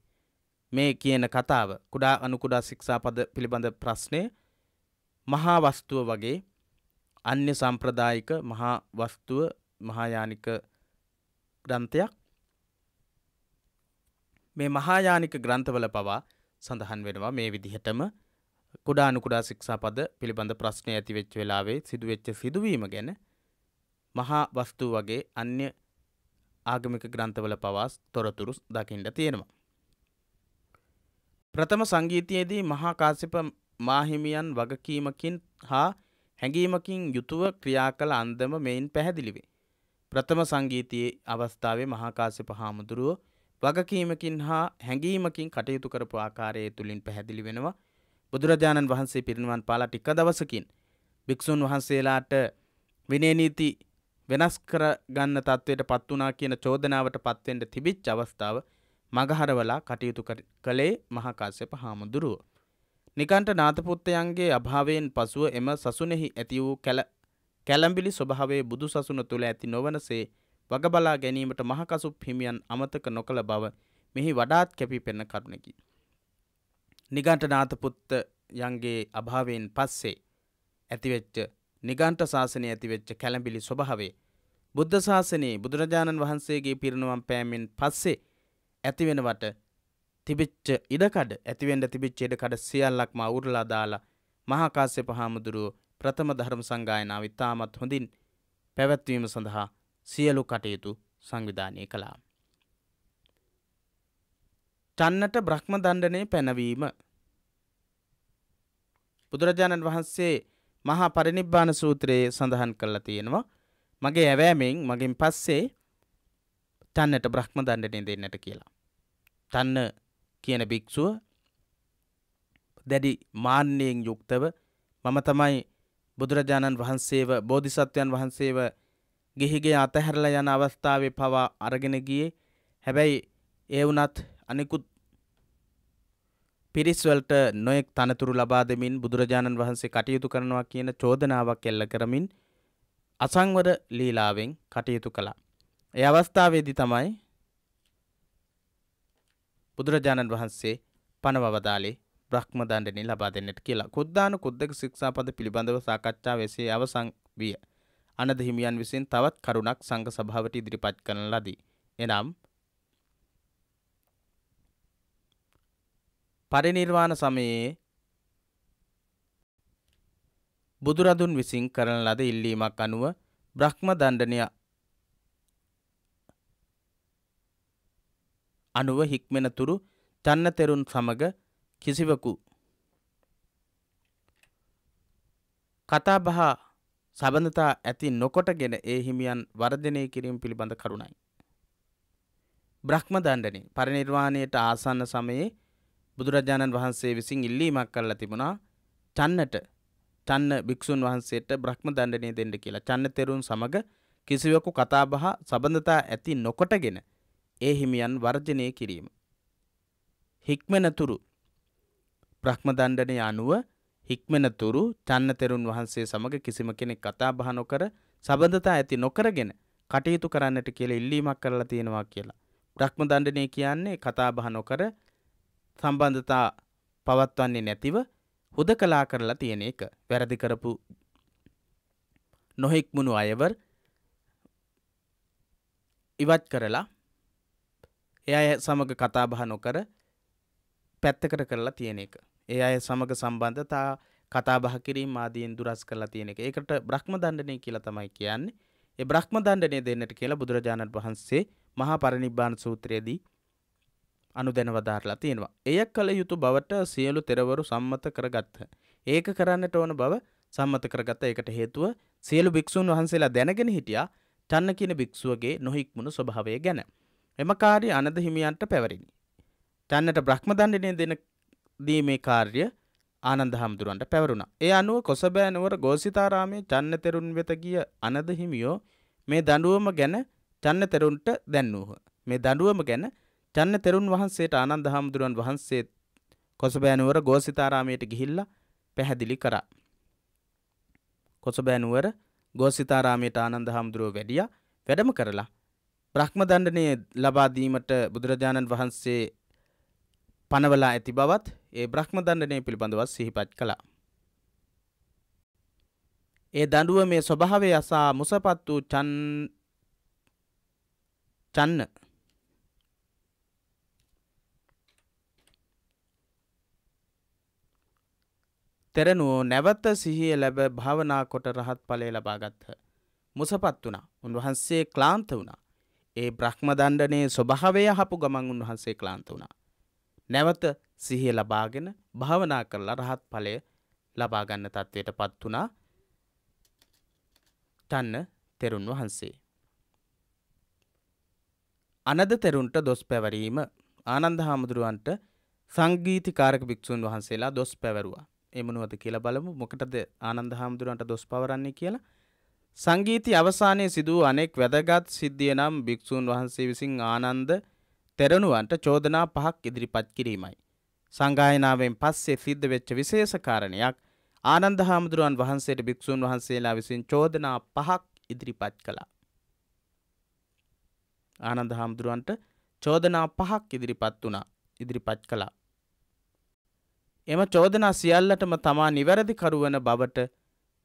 මේ කියන කතාව කුඩා අනුකුඩා ශික්ෂාපද පිළිබඳ ප්‍රශ්නය මහා වස්තුව වගේ අන්‍ය සම්ප්‍රදායික මහා වස්තුව මහායානික ග්‍රන්ථයක් මේ මහායානික ග්‍රන්ථවල පවා සඳහන් වෙනවා මේ විදිහටම කුඩානු කුඩා ශික්ෂාපද පිළිබඳ ප්‍රශ්නය ඇති වෙච්ච වෙලාවේ සිදුවෙච්ච සිදුවීම ගැන මහා වස්තු වගේ අන්‍ය ආගමික ග්‍රන්ථවල පවාස් තොරතුරු දකිින්ට තියෙනවා. ප්‍රථම සංගීතයේදී මහා කාසිප මාහිමියන් වගකීමකින් හා හැඟීමකින් යුතුව ක්‍රියා කළ අන්දම මෙයින් පැහැදිලිවේ. ප්‍රථම සංගීතයේ අවස්ථාවේ මහාකාසිප හාමුදුරුව වගකීමකින් හා හැඟීමකින් කටයුතු කරපු ආකාරය තුළින් පැහැදිලි වෙනවා බුදුරජාණන් වහන්සේ පිරිනිවන් පාලා ටික දවසකින් භික්‍ෂූන් වහන්සේලාට විනේනීති වෙනස් කර ගන්න තත්ත්වයට පත් වනා කියන චෝදනාවට පත්වෙන්ට තිබිච් අවස්ථාව මගහරවලා කටයුතු කළේ මහාකාශ්‍යප හාමුදුරුව. නිකන්ට නාතපුත්තයන්ගේ අභාවයෙන් පසුව එම සසුනෙහි ඇති වූ කැලම්බිලි ස්වභාවේ බුදු සසුන තුළ ඇති නොවනසේ වගබලා ගැනීමට මහකසුප් හිමියන් අමතක නොකළ බව මෙහි වඩාත් කැපි පෙන්න කරුණකි. නිගන්ට නාතපුත්ත යන්ගේ අභාවයෙන් පස්සේ ඇතිවෙච්ච නිගන්ට ශාසනය ඇතිවෙච්ච කැළඹිලි ස්වභාවේ බුද්ධ ශාසනයේ බුදුරජාණන් වහන්සේගේ පිරිනුවම් පෑමෙන් පස්සේ ඇතිවෙනවට තිබිච්ච ඉඩකඩ ඇතිවෙන්ට තිබිච්ච ඉඩකඩ සියල්ලක්ම අවුරලා දාලා මහාකාස්‍ය පහාමුදුරුව ප්‍රථම ධර්ම සංගායනාව ඉතාමත් හොඳින් පැවැත්වීම සඳහා සියලු කටයුතු සංවිධානය කළා. චන්නට බ්‍රහ්ම දණ්ඩනය පැනවීම බුදුරජාණන් වහන්සේ මහා පරිනිබ්බාන සූත්‍රයේ සඳහන් කරලා තියෙනවා මගේ ඇවෑමෙන් මගින් පස්සේ තන්නට බ්‍රහ්ම දණ්ඩනය දෙන්නට කියලා. තන්න කියන භික්‍ෂුව දැඩි මාන්‍යයෙන් යුක්තව මම තමයි බුදුරජාණන් වහන්සේව බෝධිසත්වයන් වහන්සේව ගිහිගේ අතහැරල යන අවස්ථාවේ පවා අරගෙන ගියේ හැබැයි ඒ වනත් අනෙකුත් පිරිස්වලට නොයෙක් තනතුරු ලබා දෙමින් බුදුරජාණන් වහන්සේ කටයුතු කරනවා කියන චෝදනාවක් එල්ල කරමින් අසංවර ලීලාවෙන් කටයුතු කළා. ඒ අවස්ථාවේදී තමයි බුදුරජාණන් වහන්සේ පනවවදාලේ බ්‍රහ්ම දණ්ඩනය ලබා දෙන්නට කියලා. කුද්දාන කුද්දක ශික්ෂාපද පිළිබඳව සාකච්ඡා වෙසේ අවසන් විය. අනද හිමියන් විසින් තවත් කරුණක් සංඝ සභාවට ඉදිරිපත් කරන ලදී. එනම් පරිනිර්වාණ සමයේ බුදුරදුන් විසින් කරන ලද ඉල්ලීමක් අනුව බ්‍රහ්ම දණ්ඩනය අනුව හික්මෙන තුරු චන්න තෙරුන් සමග කිසිවකු කතාබහ සබඳතා ඇති නොකොටගෙන ඒ හිමියන් වර්ධනය කිරීම පිළිබඳ කරුණයි. බ්‍රහ්ම දණ්ඩනේ පරිනිර්වාණයට ආසන්න සමයේ බුදුරජාණන් වහන්සේ විසින් ඉල්ලීමක් කරලා තිබුණා චන්නට චන්න භික්ෂුන් වහන්සේට බ්‍රහ්ම දණ්ඩනය දෙන්න කියලා චන්න තෙරුන් සමග කිසිවකු කතාබහ සබඳතා ඇති නොකොටගෙන ඒ හිමියන් වර්ජනය කිරීම. හික්මනතුරු බ්‍රහ්ම දණ්ඩනය අනුව හික්මනතුරු චන්න තෙරුන් වහන්සේ සමග කිසිම කෙනෙක් කතා බහ නොකර සබඳතා ඇති නොකරගෙන කටයුතු කරන්නට කියලා ඉල්ලීමක් කරලා තියෙනවා කියලා. බ්‍රහ්ම දණ්ඩනය කියන්නේ කතා බහ නොකර සම්බන්ධතා පවත්වන්නේ නැතිව හුදකලා කරලා තියෙන එක. වැරදි කරපු නොහික්මුණු අයවර් ඉවත් කරලා එය අය සමග කතා බහ නොකර පැත්තකට කරලා තියෙන එක. ඒ අය සමග සම්බන්ධතා කතා බහ කිරීම ආදීන් දුරස් කරලා තියෙන එක. ඒකට බ්‍රහ්ම දණ්ඩනය කියලා තමයි කියන්නේ. ඒ බ්‍රහ්ම දණ්ඩනය දෙන්නට කියලා බුදුරජාණන් වහන්සේ මහා පරිනිබ්බාන සූත්‍රයේදී අනුදැන වදාරලා තියෙනවා. එය කළ යුතු බවට සියලු තෙරවරු සම්මත කරගත්හ. ඒක කරන්නට ඕන බව සම්මත කරගත්ත ඒකට හේතුව සියලු භික්ෂූන් වහන්සේලා දැනගෙන හිටියා චන්න කියන භික්ෂුවගේ නොහික්මුණු ස්වභාවය ගැන. එම කාර්ය අනද හිමියන්ට පැවරිණි. චන්නට බ්‍රහ්ම දණ්ඩනය දෙන දීමේ කාර්ය ආනන්ද හාමුදුරුවන්ට පැවරුණා. ඒ අනුව කොසබෑ නුවර ගෝසිතාරාමයේ චන්න තෙරුන් වෙත ගිය අනද හිමියෝ මේ දඬුවම ගැන චන්න තෙරුන්ට දැන්වූහ. මේ දඬුවම ගැන චන්න තෙරුන් වහන්සේට ආනන්ද හාමුදුරුවන් වහන්සේ කොසබෑනුවර ගෝසිතාරාමයට ගිහිල්ලා පැහැදිලි කරා. කොසබෑනුවර ගෝසිතාරාමයට ආනන්ද හාමුදුරුව වැඩිය වැඩම කරලා බ්‍රහ්ම දණ්ඩනය ලබා දීමට බුදුරජාණන් වහන්සේ පනවලා ඇති බවත් ඒ බ්‍රහ්ම දණ්ඩනය පිළිබඳවත් සිහිපත් කළා. ඒ දඬුව මේ ස්වභාවය අසා මුසපත් වූ චන්න තෙරණුවෝ නැවත සිහිය ලැබ භාවනා කොට රහත් ඵලය ලබා ගත්හ. මුසපත් වුණා. උන්වහන්සේ ක්ලාන්ත වුණා. ඒ බ්‍රහ්ම දණ්ඩනයේ ස්වභාවය හපු ගමන් උන්වහන්සේ ක්ලාන්ත වුණා. නැවත සිහිය ලබාගෙන භාවනා කරලා රහත් ඵලය ලබා ගන්න තත්වයට පත් වුණා. තන්න තෙරුන් වහන්සේ. අනද තෙරුන්ට දොස් පැවරීම ආනන්ද හාමුදුරුවන්ට සංගීතිකාරක භික්ෂූන් වහන්සේලා දොස් පැවරුවා. එමනුවද කියලා බලමු මොකටද ආනන්ද හාමුදුරුවන්ට දොස් පවරන්නේ කියලා. සංගීති අවසානයේ සිදූ අනෙක් වැදගත් සිද්ධිය නම් භික්‍ෂූන් වහන්සේ විසින් ආනන්ද තෙරණුවන්ට චෝදනා පහක් ඉදිරිපත් කිරීමයි. සංගායනාවෙන් පස්සේ සිද්ධ වෙච්ච විශේෂ කාරණයක් ආනන්ද හාමුදුරුවන් වහන්සේට භික්‍ෂූන් වහන්සේලා විසින් චෝදනා පහක් ඉදිරිපත් කළා. ආනන්ද හාමුදුරුවන්ට චෝදනා පහක් ඉදිරිපත් වුණා ඉදිරිපත් කළා. එම චෝදනා සියල්ලටම තමා නිවැරදි කරුවන බවට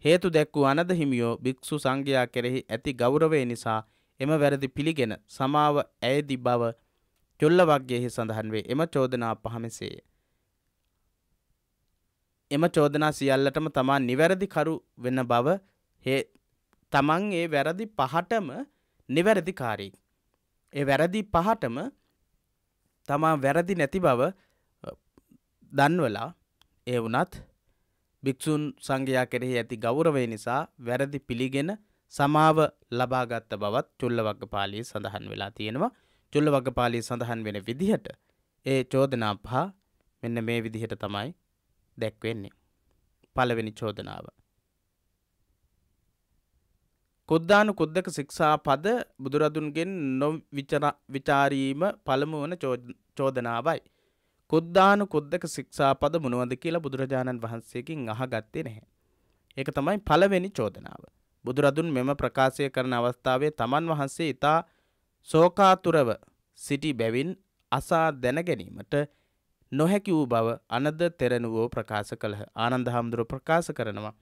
හේතු දැක්වූ අනද හිමියෝ භික්ෂු සංඝයා කෙරෙහි ඇති ගෞරවය නිසා එම වැරදි පිළිගෙන සමාව ඇයදි බව චොල්ල වග්ගයෙහි සඳහන් වේ එම චෝදනා පහමසේය. එම චෝදනා සියල්ලටම තමා නිවැරදි කරු වෙන බව හේ තමන් ඒ වැරදි පහටම නිවැරදි කාරී. ඒ වැරදි පහටම තමා වැරදි නැති බව දන්වලා ඒ වනත් භික්‍ෂූන් සංඝයා කෙරෙහි ඇති ගෞරවය නිසා වැරදි පිළිගෙන සමාව ලබාගත්ත බවත් චුල්ල වග පාලී සඳහන් වෙලා තියෙනවා චුල්ල වග පාලී සඳහන් වෙන විදිහට ඒ චෝදනා පහ මෙන්න මේ විදිහට තමයි දැක්වෙන්නේ. පළවෙනි චෝදනාව. කුද්දානු කුද්දක ශික්ෂා පද බුදුරදුන්ගෙන් නො විචාරීම පළමු වන චෝදනාවයි. කුද්දානු කුද්දක ශික්ෂාපද මොනවද කියලා බුදුරජාණන් වහන්සේකින් අහගත්තේ නැහැ. ඒක තමයි පළවෙනි චෝදනාව. බුදුරදුන් මෙම ප්‍රකාශය කරන අවස්ථාවේ තමන් වහන්සේ ඉතා සෝකාතුරව සිටි බැවින් අසා දැනගැනීමට නොහැකි වූ බව අනද තෙරණුවෝ ප්‍රකාශ කළහ ආනන්ද හාමුදුරුව ප්‍රකාශ කරනවා.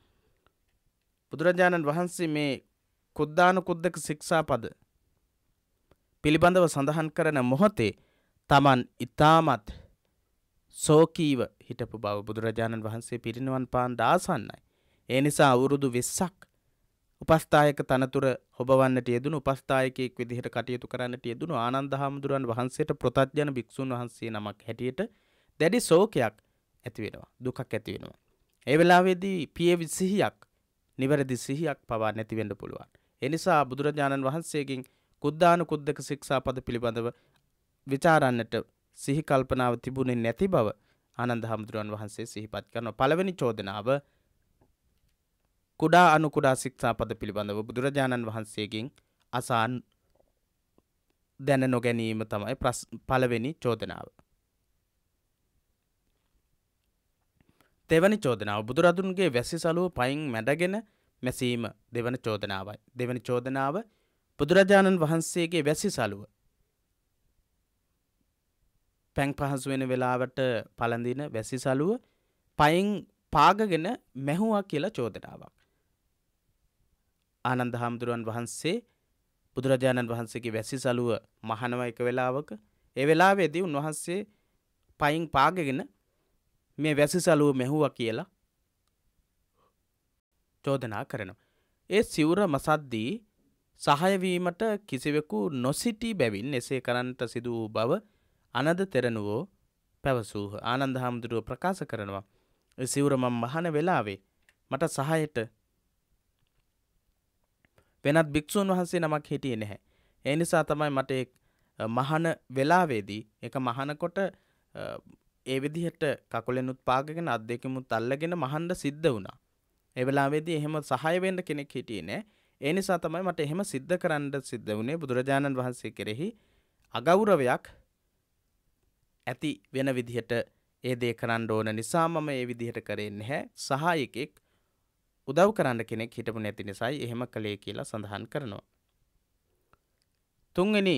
බුදුරජාණන් වහන්සේ මේ කුද්දානු කුද්දක ශික්ෂාපද පිළිබඳව සඳහන් කරන මොහොතේ තමන් ඉතාමත් සෝකීව හිටපු බව බුදුරජාණන් වහන්සේ පිරිනිවන් පාන් දාසන්නයි. ඒ නිසා අවුරුදු වෙස්සක් උපස්ථායක තනතුර හොබවන්නට යෙදුණු උපස්ථායකයෙක් විදිහට කටයුතු කරන්නට යෙදුණු ආනන්ද හාමුදුරන් වහන්සේට ප්‍රතඥ භික්ෂුන් වහන්සේ නමක් හැටියට දැඩි ශෝකයක් ඇති වෙනවා දුකක් ඇති වෙනවා. ඒ වෙලාවේදී පිය සිහියක් නිවැරදි සිහියක් පවා නැති වෙන්න පුළුවන්. ඒ නිසා බුදුරජාණන් වහන්සේගෙන් කුද්දානු කුද්දක ශික්ෂාපද පිළිබඳව විචාරන්නට සිහි කල්පනාව තිබුණේ නැති බව ආනන්ද හාමුදුරුවන් වහන්සේ සිහිපත් කරනවා. පළවෙනි චෝදනාව කුඩා අනු කුඩා ශික්ෂාපද පිළිබඳව බුදුරජාණන් වහන්සේගෙන් අසාන් දැන නොගැනීම තමයි පළවෙනි චෝදනාව. තෙවනි චෝදනාව බුදුරදුන්ගේ වැසි සලුව පයින් මැඩගෙන මැසීම දෙවන චෝදනාවයි. දෙවනි චෝදනාව බුදුරජාණන් වහන්සේගේ වැසි සලුව පැන් පහසු වෙන වෙලාවට පළඳින වැසි සලුව පයින් පාගගෙන මැහුවා කියලා චෝදනාවක්. ආනන්ද හාමුදුරුවන් වහන්සේ බුදුරජාණන් වහන්සේගේ වැසි සලුව මහනව එක වෙලාවක ඒ වෙලාවේදී උන්වහන්සේ පයින් පාගගෙන මේ වැසි සලුව මෙහුව කියලා චෝදනා කරනවා. ඒ සිවුර මසද්දී සහයවීමට කිසිවෙකු නොසිටී බැවින් එසේ කරන්නට සිදු වූ බව අනද තෙරණුවෝ පැවසූහ ආනන්ද හාමුදුරුව ප්‍රකාශ කරනවා. සිවුර මම් මහන වෙලාවේ මට සහයට වෙනත් භික්‍ෂූන් වහන්සේ නමක් හිටියේ නැහැ. ඒ නිසා තමයි මට මහන වෙලාවේදී එක මහනකොට ඒ විදිහට කකුලෙනුත් පාගගෙන අත් දෙකමුත් අල්ලගෙන මහන්ඩ සිද්ධ වුණා. එවෙලාවේදී එහෙම සහය වෙන්න කෙනෙක් හිටියේ නෑ. ඒ නිසා තමයි මට එහෙම සිද්ධ කරන්න සිද්ධ වුණේ බුදුරජාණන් වහන්සේ කෙරෙහි අගෞරවයක් ඇති වෙන විදිහට ඒ දේ කරන්න ඕන නිසා මම ඒ විදිහට කරේ නැහැ. සහායකෙක් උදව් කරන්න කෙනෙක් හිටපු නැති නිසායි එහෙම කළේ කියලා සඳහන් කරනවා. තුන්වෙනි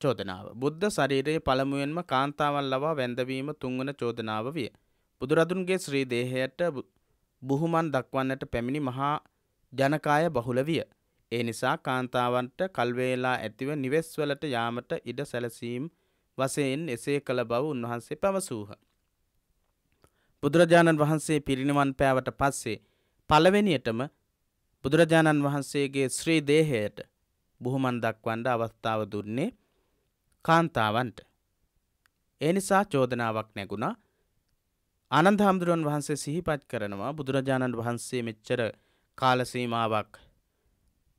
චෝදනාව. බුද්ධ ශරීරයේ පළමුවෙන්ම කාන්තාවන් ලවා වැඳවීම තුන්වන චෝදනාව විය. බුදුරදුන්ගේ ශ්‍රී දේහයට බුහුමන් දක්වන්නට පැමිණි මහා ජනකාය බහුල විය. ඒ නිසා කාන්තාවන්ට කල්වේලා ඇතිව නිවෙස්වලට යාමට ඉඩ සැලසීම් වසයෙන් එසේ කළ බව උන්වහන්සේ පැවසූහ. බුදුරජාණන් වහන්සේ පිරිනිවන් පෑවට පස්සේ පළවෙනියටම බුදුරජාණන් වහන්සේගේ ශ්‍රී දේහයට බුහුමන් දක්වන්ඩ අවස්ථාව දුන්නේ කාන්තාවන්ට. ඒ නිසා චෝදනාවක් නැගුණා ආනන්ද හාමුදුරුවන් වහන්සේ සිහිපත් කරනවා බුදුරජාණන් වහන්සේ මෙච්චර කාලසීමාවක්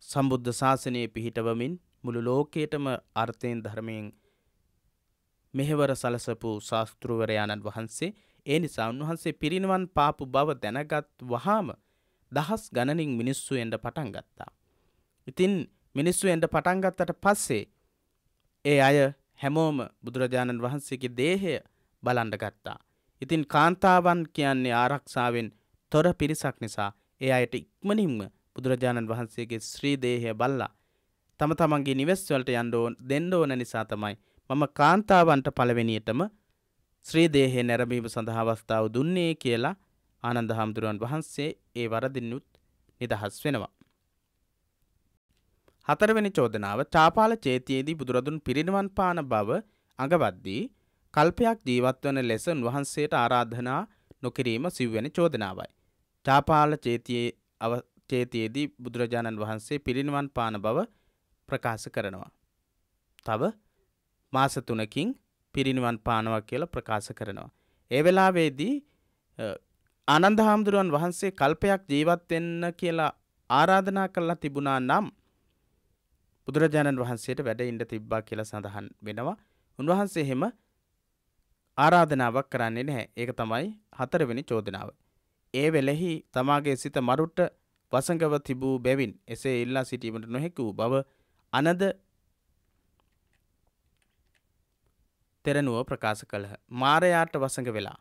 සම්බුද්ධ ශාසනයේ පිහිටවමින් මුළු ලෝකයටම අර්ථයෙන් ධර්මයෙන් මෙහෙවර සලසපු ශාස්තෘවරයාණන් වහන්සේ ඒ නිසා උන්වහන්සේ පිරිනිවන් පාපු බව දැනගත් වහාම දහස් ගණනින් මිනිස්සු එන්ඩ පටන් ගත්තා. ඉතින් මිනිස්සු එන්ඩ පටන්ගත්තට පස්සේ ඒ අය හැමෝම බුදුරජාණන් වහන්සේගේ දේහය බලන්ඩ ගත්තා. ඉතින් කාන්තාවන් කියන්නේ ආරක්ෂාවෙන් තොර පිරිසක් නිසා ඒ අයට ඉක්මනින්ම බුදුරජාණන් වහන්සේගේ ශ්‍රී දේහය බල්ලා තම තමන්ගේ නිවෙස්වලට යන්ඩෝ දෙන්න ඕන නිසා තමයි මම කාන්තාවන්ට පළවෙනියටම ශ්‍රී දේහය නැරඹීම සඳහා අවස්ථාව දුන්නේ කියලා ආනන්ද හාමුදුරුවන් වහන්සේ ඒ වරදින්නුත් නිදහස් වෙනවා. හතරවෙනි චෝදනාව චාපාල චේතියේදී බුදුරදුන් පිරිනිවන් පාන බව අඟවද්දී කල්පයක් ජීවත්වන ලෙස උන්වහන්සේට ආරාධනා නොකිරීම සිව්වැනි චෝදනාවයි. චාපාල චේතියේ චේතියේදී බුදුරජාණන් වහන්සේ පිරිනිවන් පාන බව ප්‍රකාශ කරනවා. තව මාස තුනකින් පිරිනිවන් පානවා කියලා ප්‍රකාශ කරනවා. ඒ වෙලාවේදී ආනන්ද හාමුදුරුවන් වහන්සේ කල්පයක් ජීවත් වෙන්න කියලා ආරාධනා කළා තිබුණා නම් බුදුරජාණන් වහන්සේට වැඩ ඉන්න තිබ්බා කියලා සඳහන් වෙනවා. උන්වහන්සේ එහෙම ආරාධනාවක් කරන්නේ නැහැ. ඒක තමයි හතරවෙනි චෝදනාව. ඒ වෙලෙහි තමාගේ සිත මරුට වසඟව තිබූ බැවින් එසේ ඉල්ලා සිටීමට නොහැකි වූ බව අනද තෙරණුව ප්‍රකාශ කළහ. මාරයාට වසඟ වෙලා.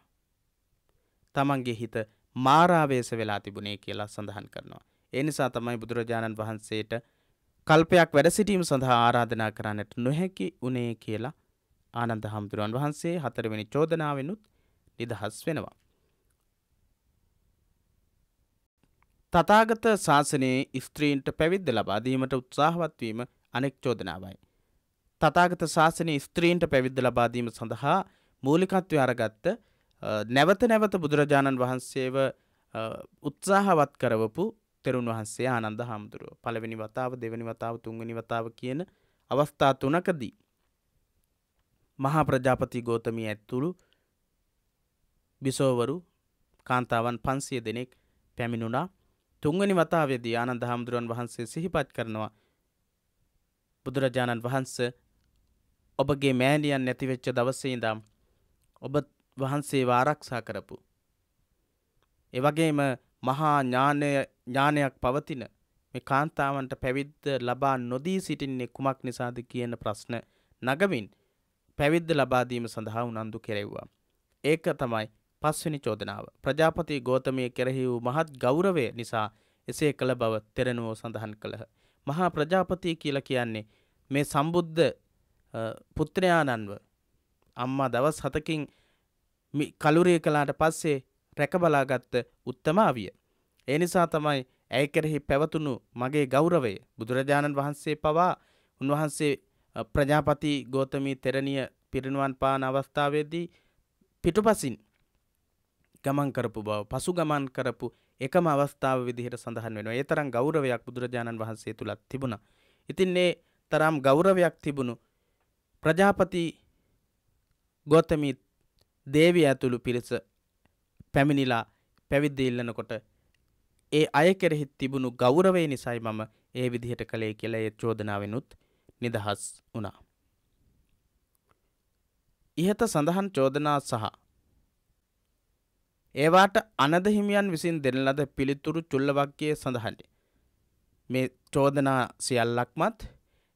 තමන්ගේ හිත මාරාවේශ වෙලා තිබුණේ කියලා සඳහන් කරනවා. ඒ නිසා තමයි බුදුරජාණන් වහන්සේට කල්පයක් වැඩ සිටීම සඳහා ආරාධනා කරන්නට නොහැකි උනේ කියලා ආනන්ද හාමුදුරුවන් වහන්සේ හතරවෙනි චෝදනාවෙනුත් නිදහස් වෙනවා. තථාගත ශාසනයේ ස්ත්‍රීන්ට පැවිද්ද ලබා දීමට උත්සාහවත් වීම අනෙක් චෝදනාවයි. තථාගත ශාසනයේ ස්ත්‍රීන්ට පැවිද්ද ලබා දීම සඳහා මූලිකත්වය අරගත්ත නැවත නැවත බුදුරජාණන් වහන්සේව උත්සාහවත් කරවපු තෙරුන් වහන්සේ ආනන්ද හාමුදුරුව. පළවෙනි වතාව, දෙවෙනි වතාව, තුන්වෙනි වතාව කියන අවස්ථා තුනකදී මහා ප්‍රජාපති ගෝතමී ඇතුළු බිසෝවරු කාන්තාවන් 500 දෙනෙක් පැමිණුණා. තුන්වෙනි වතාවේදී ආනන්ද හාමුදුරුවන් වහන්සේ සිහිපත් කරනවා බුදුරජාණන් වහන්සේ ඔබගේ මෑණියන් නැති වෙච්ච දවසේ ඉඳන් ඔබ වහන්සේ ආරක්ෂා කරපු. ඒ වගේම මහා ඥානය ඥානයක් පවතින මේ කාන්තාවන්ට පැවිද්ද ලබා නොදී සිටින්නේ කුමක් නිසාද කියන ප්‍රශ්න නගමින් පැවිද්ද ලබා දීම සඳහා උනන්දු කෙරෙව්වා. ඒක තමයි පස්වෙනි චෝදනාව. ප්‍රජාපති ගෝතමය කෙරෙහි වූ මහත් ගෞරවය නිසා එසේ කළ බව තෙරණුවෝ සඳහන් කළහ. මහා ප්‍රජාපති කියලා කියන්නේ මේ සම්බුද්ධ පුත්‍රයාණන්ව අම්මා දවස් හතකින් කලුරිය කලාට පස්සේ රැකබලාගත්ත උත්තමාවිය. ඒ නිසා තමයි ඇය කෙරෙහි පැවතුණු මගේ ගෞරවය බුදුරජාණන් වහන්සේ පවා උන්වහන්සේ ප්‍රජාපති ගෝතමී තෙරණිය පිරිනුවන් පාන අවස්ථාවේදී පිටුපසින් ගමන් කරපු බව පසු ගමන් කරපු එකම අවස්ථාව විදිහට සඳහන් වෙනවා. ඒ තරම් ගෞරවයක් බුදුරජාණන් වහන්සේ තුලත් තිබුණා. ඉතින් මේ තරම් ගෞරවයක් තිබුණු ප්‍රජාපති ගෝතමී දේවිය ඇතුළු පිරිස පැමිණිලා පැවිද්ද ඉල්ලනකොට ඒ අය කෙරෙහි තිබුණු ගෞරවය නිසයි මම ඒ විදිහට කළේ කියලා ඒ චෝදනාවෙනුත් නිදහස් වුණා. ඉහත සඳහන් චෝදනා සහ ඒවාට අනද හිමියන් විසින් දෙන ලද පිළිතුරු චුල්ලවක්කයේ සඳහන්ය. මේ චෝදනා සියල්ලක්මත්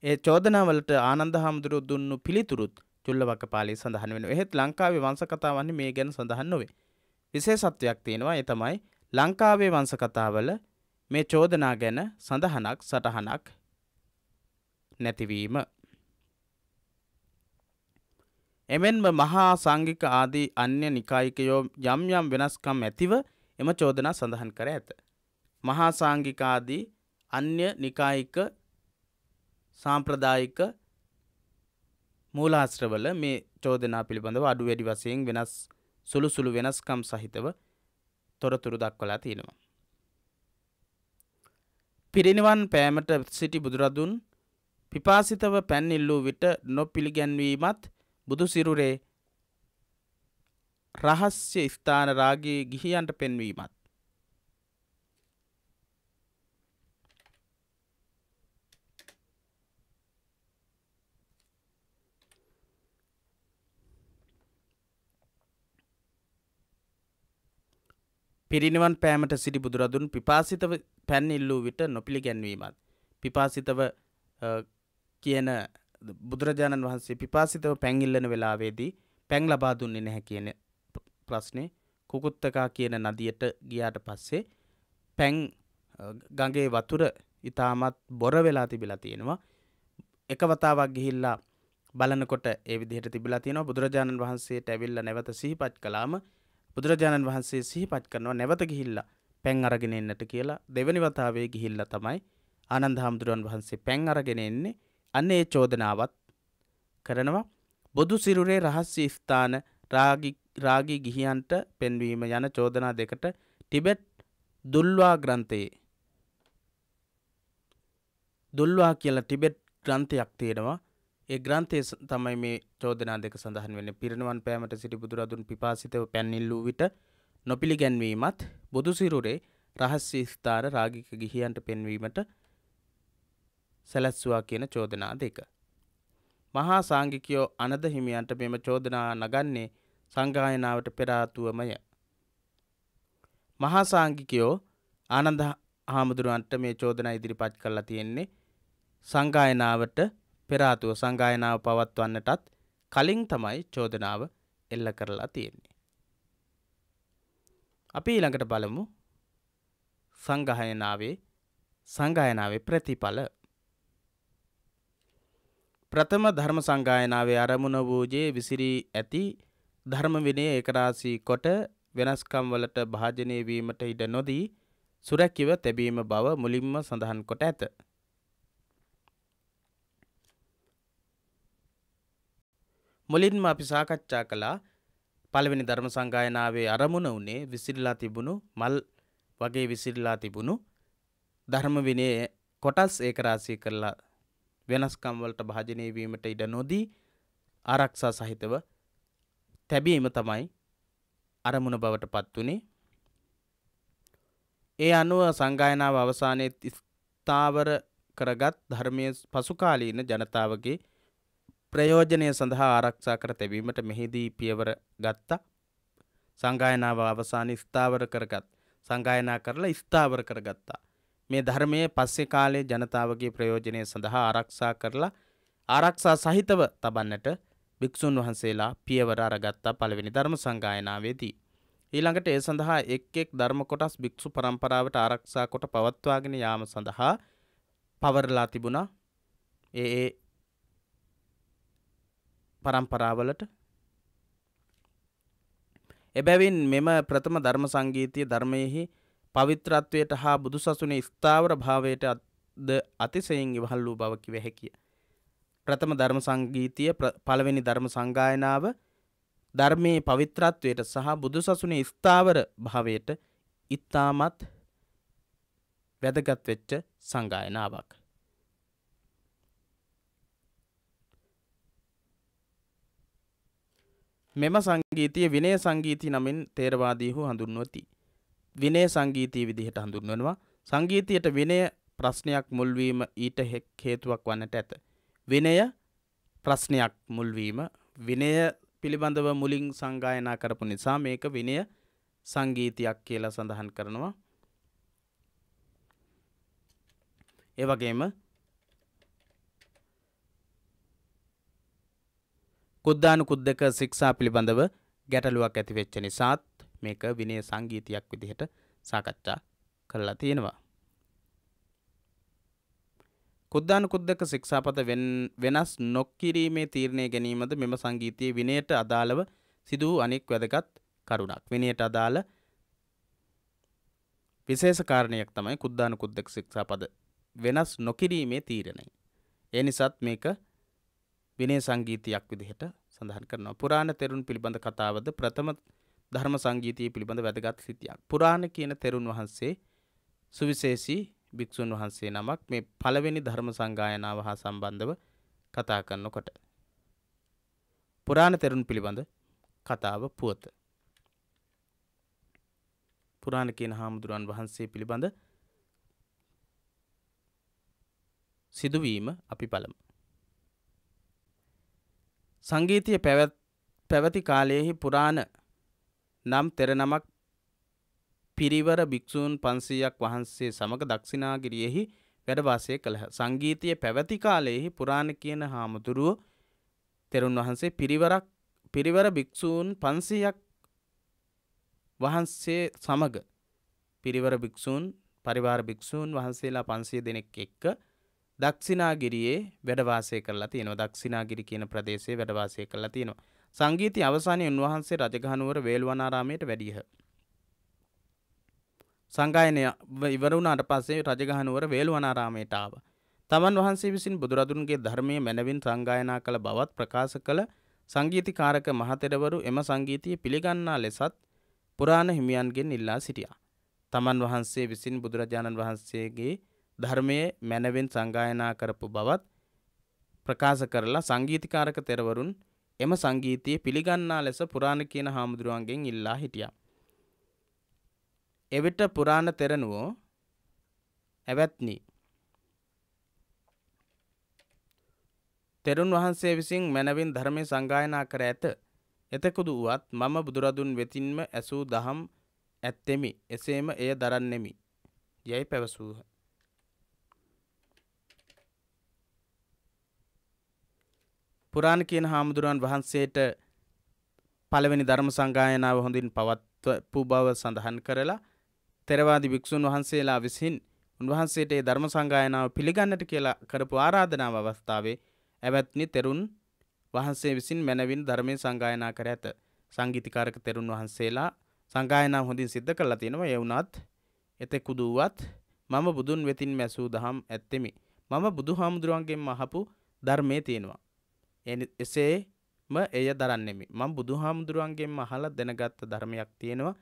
ඒ චෝදනාවලට ආනන්ද හාමුදුරුව දුන්නු පිළිතුරුත් චුල්ලවක්ක පාලි සඳහන් වෙන එහෙත් ලංකාවේ වංසකතාවන්නේ මේ ගැන සඳහන් නොවේ. විශේෂත්වයක් තියෙනවා ඒ තමයි ලංකාවේ වංසකතාවල මේ චෝදනා ගැන සඳහනක් සටහනක් නැතිවීම. එමෙන්ම මහා සංගික ආදී අන්‍ය නිකායිකයෝ යම් යම් වෙනස්කම් ඇතිව එම චෝදනා සඳහන් කර ඇත. මහා සංගිකාදී අන්‍ය නිකායික සාම්ප්‍රදායික මූලාශ්‍රවල මේ චෝදනා පිළිබඳව අඩු වැඩි වශයෙන් වෙනස් සුළු සුළු වෙනස්කම් සහිතව තොරතුරු දක්වලා තියෙනවා. පිරිනිවන් පෑමට සිටි බුදුරදුන් පිපාසිතව පැන් ඉල්ලූ විට නොපිළිගැන්වීමත් බුදු සිරුරේ රහස්‍ය ස්ථාන රාගයේ ගිහියන්ට පෙන්වීමත්. පිරිනිවන් පෑමට සිටි බුදුරදුන් පිපාසිතව පැන් ඉල්ලූ විට නොපිළිගැන්වීමත්. පිපාසිතව කියන බුදුරජාණන් වහන්සේ පිපාසිතව පැංගිල්ලන වෙලාවේදී පැං ලබා දුන්නේ නැහැ කියන ප්‍රශ්නේ කුකුත්තකා කියන නදියට ගියාට පස්සේ පැං ගඟේ වතුර ඉතාමත් බොර වෙලා තිබිලා තියෙනවා එක වතාවක් ගිහිල්ලා බලනකොට ඒ විදිහට තිබිලා තියෙනවා බුදුරජාණන් වහන්සේට ඇවිල්ලා නැවත සිහිපත් කළාම බුදුරජාණන් වහන්සේ සිහිපත් කරනවා නැවත ගිහිල්ලා පැන් අරගෙන එන්නට කියලා. දෙවනි වතාවේ ගිහිල්ලා තමයි ආනන්ද හාමුදුරුවන් වහන්සේ පැන් අරගෙන එන්නේ. අන්න ඒ චෝදනාවත් කරනවා. බොදු සිරුරේ රහස්‍ය ස්ථාන රාගී ගිහියන්ට පෙන්වීම යන චෝදනා දෙකට ටිබෙට් දුල්වා ග්‍රන්ථයේ දුල්වා කියලා ටිබෙට් ග්‍රන්ථයක් තියෙනවා. ඒ ග්‍රන්ථය තමයි මේ චෝදනා දෙක සඳහන් වෙන්නේ පිරිනවන් පෑමට සිටි බුදුරදුන් පිපාසිතව පැන්නිල්ලූ විට නොපිළිගැන්වීමත් බුදුසිරුරේ රහස්‍ය ස්ථාර රාගික ගිහියන්ට පෙන්වීමට සැලැස්වා කියන චෝදනා දෙක. මහා සංඝිකයෝ අනද හිමියන්ට මෙම චෝදනා නගන්නේ සංගායනාවට පෙරාතුවමය. මහා සංඝිකයෝ ආනන්ද හාමුදුරුවන්ට මේ චෝදනා ඉදිරිපත් කරලා තියෙන්නේ සංගායනාවට පෙරාතුව සංගායනාව පවත්වන්නටත් කලින් තමයි චෝදනාව එල්ල කරලා තියෙන්නේ. අපි ඊළඟට බලමු සංගහයනාවේ සංගායනාවේ ප්‍රතිඵල ප්‍රථම ධර්ම සංගායනාවේ අරමුණ වූජයේ විසිරී ඇති ධර්ම විනය ඒකරාසී කොට වෙනස්කම් වලට භාජනය වීමට ඉඩ නොදී සුරැකිව තැබීම බව මුලින්ම සඳහන් කොට ඇත. මුලින්ම අපි සාකච්ඡා කළා පළවෙනි ධර්ම සංගායනාවේ අරමුණ වනේ විසිරිලා තිබුණු මල් වගේ විසිරිලා තිබුණු ධර්ම විනය කොටස් ඒකරාසී කරලා වෙනස්කම් වලට භාජනය වීමට ඉඩ නොදී ආරක්ෂා සහිතව තැබීම තමයි අරමුණ බවට පත් වුණේ ඒ අනුව සංගායනාව අවසානයේ ස්ථාවර කරගත් ධර්මය පසුකාලීන ජනතාවගේ ප්‍රයෝජනය සඳහා ආරක්ෂා කර තැබීමට මෙහිදී පියවර ගත්තා. සංගායනාව අවසාන ස්ථාවර කරගත්. සංගායනා කරලා ස්ථාවර කරගත්තා. මේ ධර්මය පස්සේ කාලේ ජනතාවගේ ප්‍රයෝජනය සඳහා ආරක්ෂා කරලා ආරක්ෂා සහිතව තබන්නට භික්‍ෂූන් වහන්සේලා පියවර අරගත්තා පළවෙනි ධර්ම සංගායනාවේදී. ඊළඟට ඒ සඳහා එක් එක් ධර්ම කොටස් භික්‍ෂු පරම්පරාවට ආරක්ෂා කොට පවත්වාගෙන යාම සඳහා පවරලා තිබුණා. ඒ ඒ පරම්පරාවලට එබැවින් මෙම ප්‍රථම ධර්ම සංගීතය ධර්මයෙහි පවිත්‍රත්වයට හා බුදුසසුනේ ස්ථාවර භාවයට අද අතිසයෙන් ඉවහල් වූ බව කිව හැකිය. ප්‍රථම ධර්ම සංගීතය පළවෙනි ධර්ම සංගායනාව ධර්මයේ පවිත්‍රත්වයට සහ බුදුසසුනේ ස්ථාවර භාවයට ඉත්තාමත් වැදගත් වෙච්ච සංගායනාවක්. මෙම සංගීතය විනය සංගීති නමින් තේරවාදීහු හඳුන්වති. විනය සංගීතී විදිහට හඳුන්වනවා සංගීතයට විනය ප්‍රශ්නයක් මුල්වීම ඊට හෙක් හේතුවක් වන්නට ඇත. විනය ප්‍රශ්නයක් මුල්වීම විනය පිළිබඳව මුලින් සංගායනා කරපු නිසා මේක විනය සංගීතයක් කියලා සඳහන් කරනවා. ඒවගේම කුද්දානු කුද්දක සික්ෂා පිළිබඳව ගැටලුවක් ඇති වෙච්ච නිසාත් මේක විනය සංගීතයක් විදිහට සාකච්ඡා කරලා තියෙනවා. කුද්දාන කුද්දක ශික්ෂාපත වෙනස් නොක්කිරීමේ තීරණය ගැනීමද මෙම සංගීතයේ විනයට අදාළව සිදුවූ අනෙක් වැදගත් කරුණක්. විනයට අදාළ විශේෂ කාරණයක් තමයි කුද්දාන කුද්දක ශික්ෂාපද වෙනස් නොකිරීමේ තීරණය. ඒ නිසාත් මේක විනය සංගීතයක් විදිහට සඳහන් කරනවා. පුරාණ තෙරුන් පිළිබඳ කතාවද ප්‍රථම ධර්ම සංගීතය පිළිබඳ වැදගත් සිතියක්. පුරාණ කියන තෙරුන් වහන්සේ සුවිශේෂී භික්‍ෂූන් වහන්සේ නමක් මේ පළවෙනි ධර්ම සංගායනාව හා සම්බන්ධව කතා කරන්නකොට. පුරාණ තෙරුන් පිළිබඳ කතාව පුවත. පුරාණ කියන හාමුදුරුවන් වහන්සේ පිළිබඳ සිදුවීම අපි පළමු. සංගීතය පැවැති කාලයෙහි පුරාණ නම් තෙරනමක් පිරිවර භික්‍ෂූන් පන්සීයක් වහන්සේ සමඟ දක්ෂිනාගිරියෙහි වැඩවාසය කළහ. සංගීතය පැවැති කාලයෙහි පුරාණ කියන හාමුදුරුව තෙරුන් වහන්සේ පිරිවරක් පිරිවර භික්‍ෂූන් පන්සීයක් වහන්සේ සමග පිරිවර භික්‍ෂූන් පරිවාර භික්‍ෂූන් වහන්සේලා පන්සිය දෙනෙක් එක්ක දක්ෂිනාගිරියේ වැඩවාසය කරලා තියෙනවා දක්ෂිනාගිරි කියන ප්‍රදේශයේ වැඩවාසය කරලා තියෙනවා සංගීතය අවසානයේ උන්වහන්සේ රජගහනුවර වේල්වනාරාමයට වැඩියහ. සංගායනය ඉවර වුණාට පස්සේ රජගහනුවර වේල්වනාරාමයට ආව. තමන් වහන්සේ විසින් බුදුරදුන්ගේ ධර්මය මැනවින් සංගායනා කළ බවත් ප්‍රකාශ කළ සංගීතිකාරක මහතෙරවරු එම සංගීතය පිළිගන්නා ලෙසත් පුරාණ හිමියන්ගෙන් ඉල්ලා සිටියා. තමන් වහන්සේ විසින් බුදුරජාණන් වහන්සේගේ ධර්මයේ මැනවෙන් සංගායනා කරපු බවත් ප්‍රකාශ කරලා සංගීතිකාරක තෙරවරුන් එම සංගීතයේ පිළිගන්නා ලෙස පුරාණ කියන හාමුදුරුවන්ගෙන් ඉල්ලා හිටියා. එවිට පුරාණ තෙරණුවෝ ඇවැත්නි. තෙරුන් වහන්සේ විසින් මැනවින් ධර්මය සංගායනා කර ඇත. එතකුදු වුවත් මම බුදුරදුන් වෙතින්ම ඇසූ දහම් ඇත්තෙමි එසේම එය දරන්නෙමි. යැයි පැවසූහ. පුරාණ කියන හාමුදුරුවන් වහන්සේට පළවෙනි ධර්ම සංගායනාව හොඳින් පවත්වපු බව සඳහන් කරලා තෙරවාදි භික්ෂුන් වහන්සේලා විසින් උන්වහන්සේට ඒ ධර්ම සංගායනාව පිළිගන්නට කියලා කරපු ආරාධනාව අවස්ථාවේ ඇවැත්නි තෙරුන් වහන්සේ විසින් මැනවින් ධර්මය සංගායනා කර ඇත. සංගීතිකාරක තෙරුන් වහන්සේලා සංගායනා හොඳින් සිද්ධ කරලා තියෙනවා. ඒ වුණත් එතෙකු දුවත් මම බුදුන් වෙතින් මැසූ දහම් ඇත්තෙමි. මම බුදුහාමුදුරුවන්ගෙන් අහපු ධර්මයේ තියෙනවා. එසේම එය දරන්නෙමි. මම බුදුහාමුදුරුවන්ගෙන් අහලා දැනගත්ත ධර්මයක් තියෙනවා.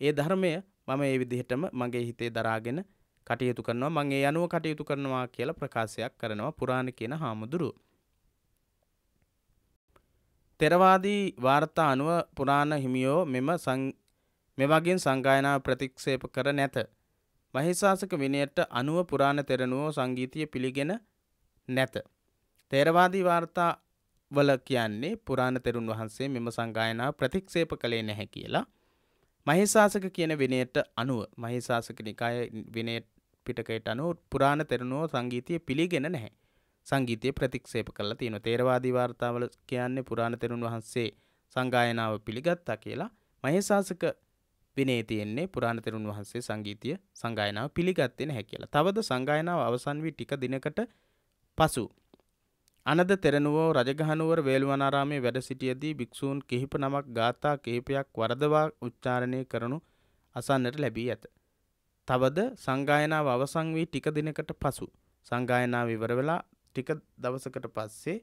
ඒ ධර්මය මම ඒ විදිහටම මගේ හිතේ දරාගෙන කටයුතු කරනවා මං ඒ අනුව කටයුතු කරනවා කියලා ප්‍රකාශයක් කරනවා පුරාණ කියන හාමුදුරුව. තෙරවාදී වාර්තා අනුව පුරාණ හිමියෝ මෙම මෙවගින් සංගායනාව ප්‍රතික්ෂේප කර නැත. මහිසාසක විනයට අනුව පුරාණ තෙරණුවෝ සංගීතය පිළිගෙන නැත. තේරවාදී වාර්තා වල කියන්නේ පුරාණ තෙරුන් වහන්සේ මෙම සංගායනාව ප්‍රතික්ෂේප කළේ නැහැ කියලා. මහිසාසක කියන විනයට අනුව මහිසාසක නිකාය විනය පිටකයට අනුව පුරාණ තෙරණුවෝ සංගීතය පිළිගෙන නැහැ. සංගීතය ප්‍රතික්ෂේප කළා තියෙනවා. තේරවාදී වාර්තාවල කියන්නේ පුරාණ තෙරුන් වහන්සේ සංගායනාව පිළිගත්තා කියලා. මහේසාසක විනේ තියෙන්නේ පුරාණ තෙරුන් වහන්සේ සංගීතය සංගායනාව පිළිගත්තේ නැහැ කියලා. තවද සංගායනාව අවසන් වී ටික දිනකට පසු අනද තෙරණුවෝ රජගහනුවර වේළුවනාරාමේ වැඩ සිටියදී භික්ෂූන් කිහිප නමක් ගාථා කිහිපයක් වරදවා උච්චාරණය කරනු අසන්නට ලැබී ඇත. තවද සංගායනාව අවසන් වී ටික දිනකට පසු සංගායනාව ඉවර වෙලා ටික දවසකට පස්සේ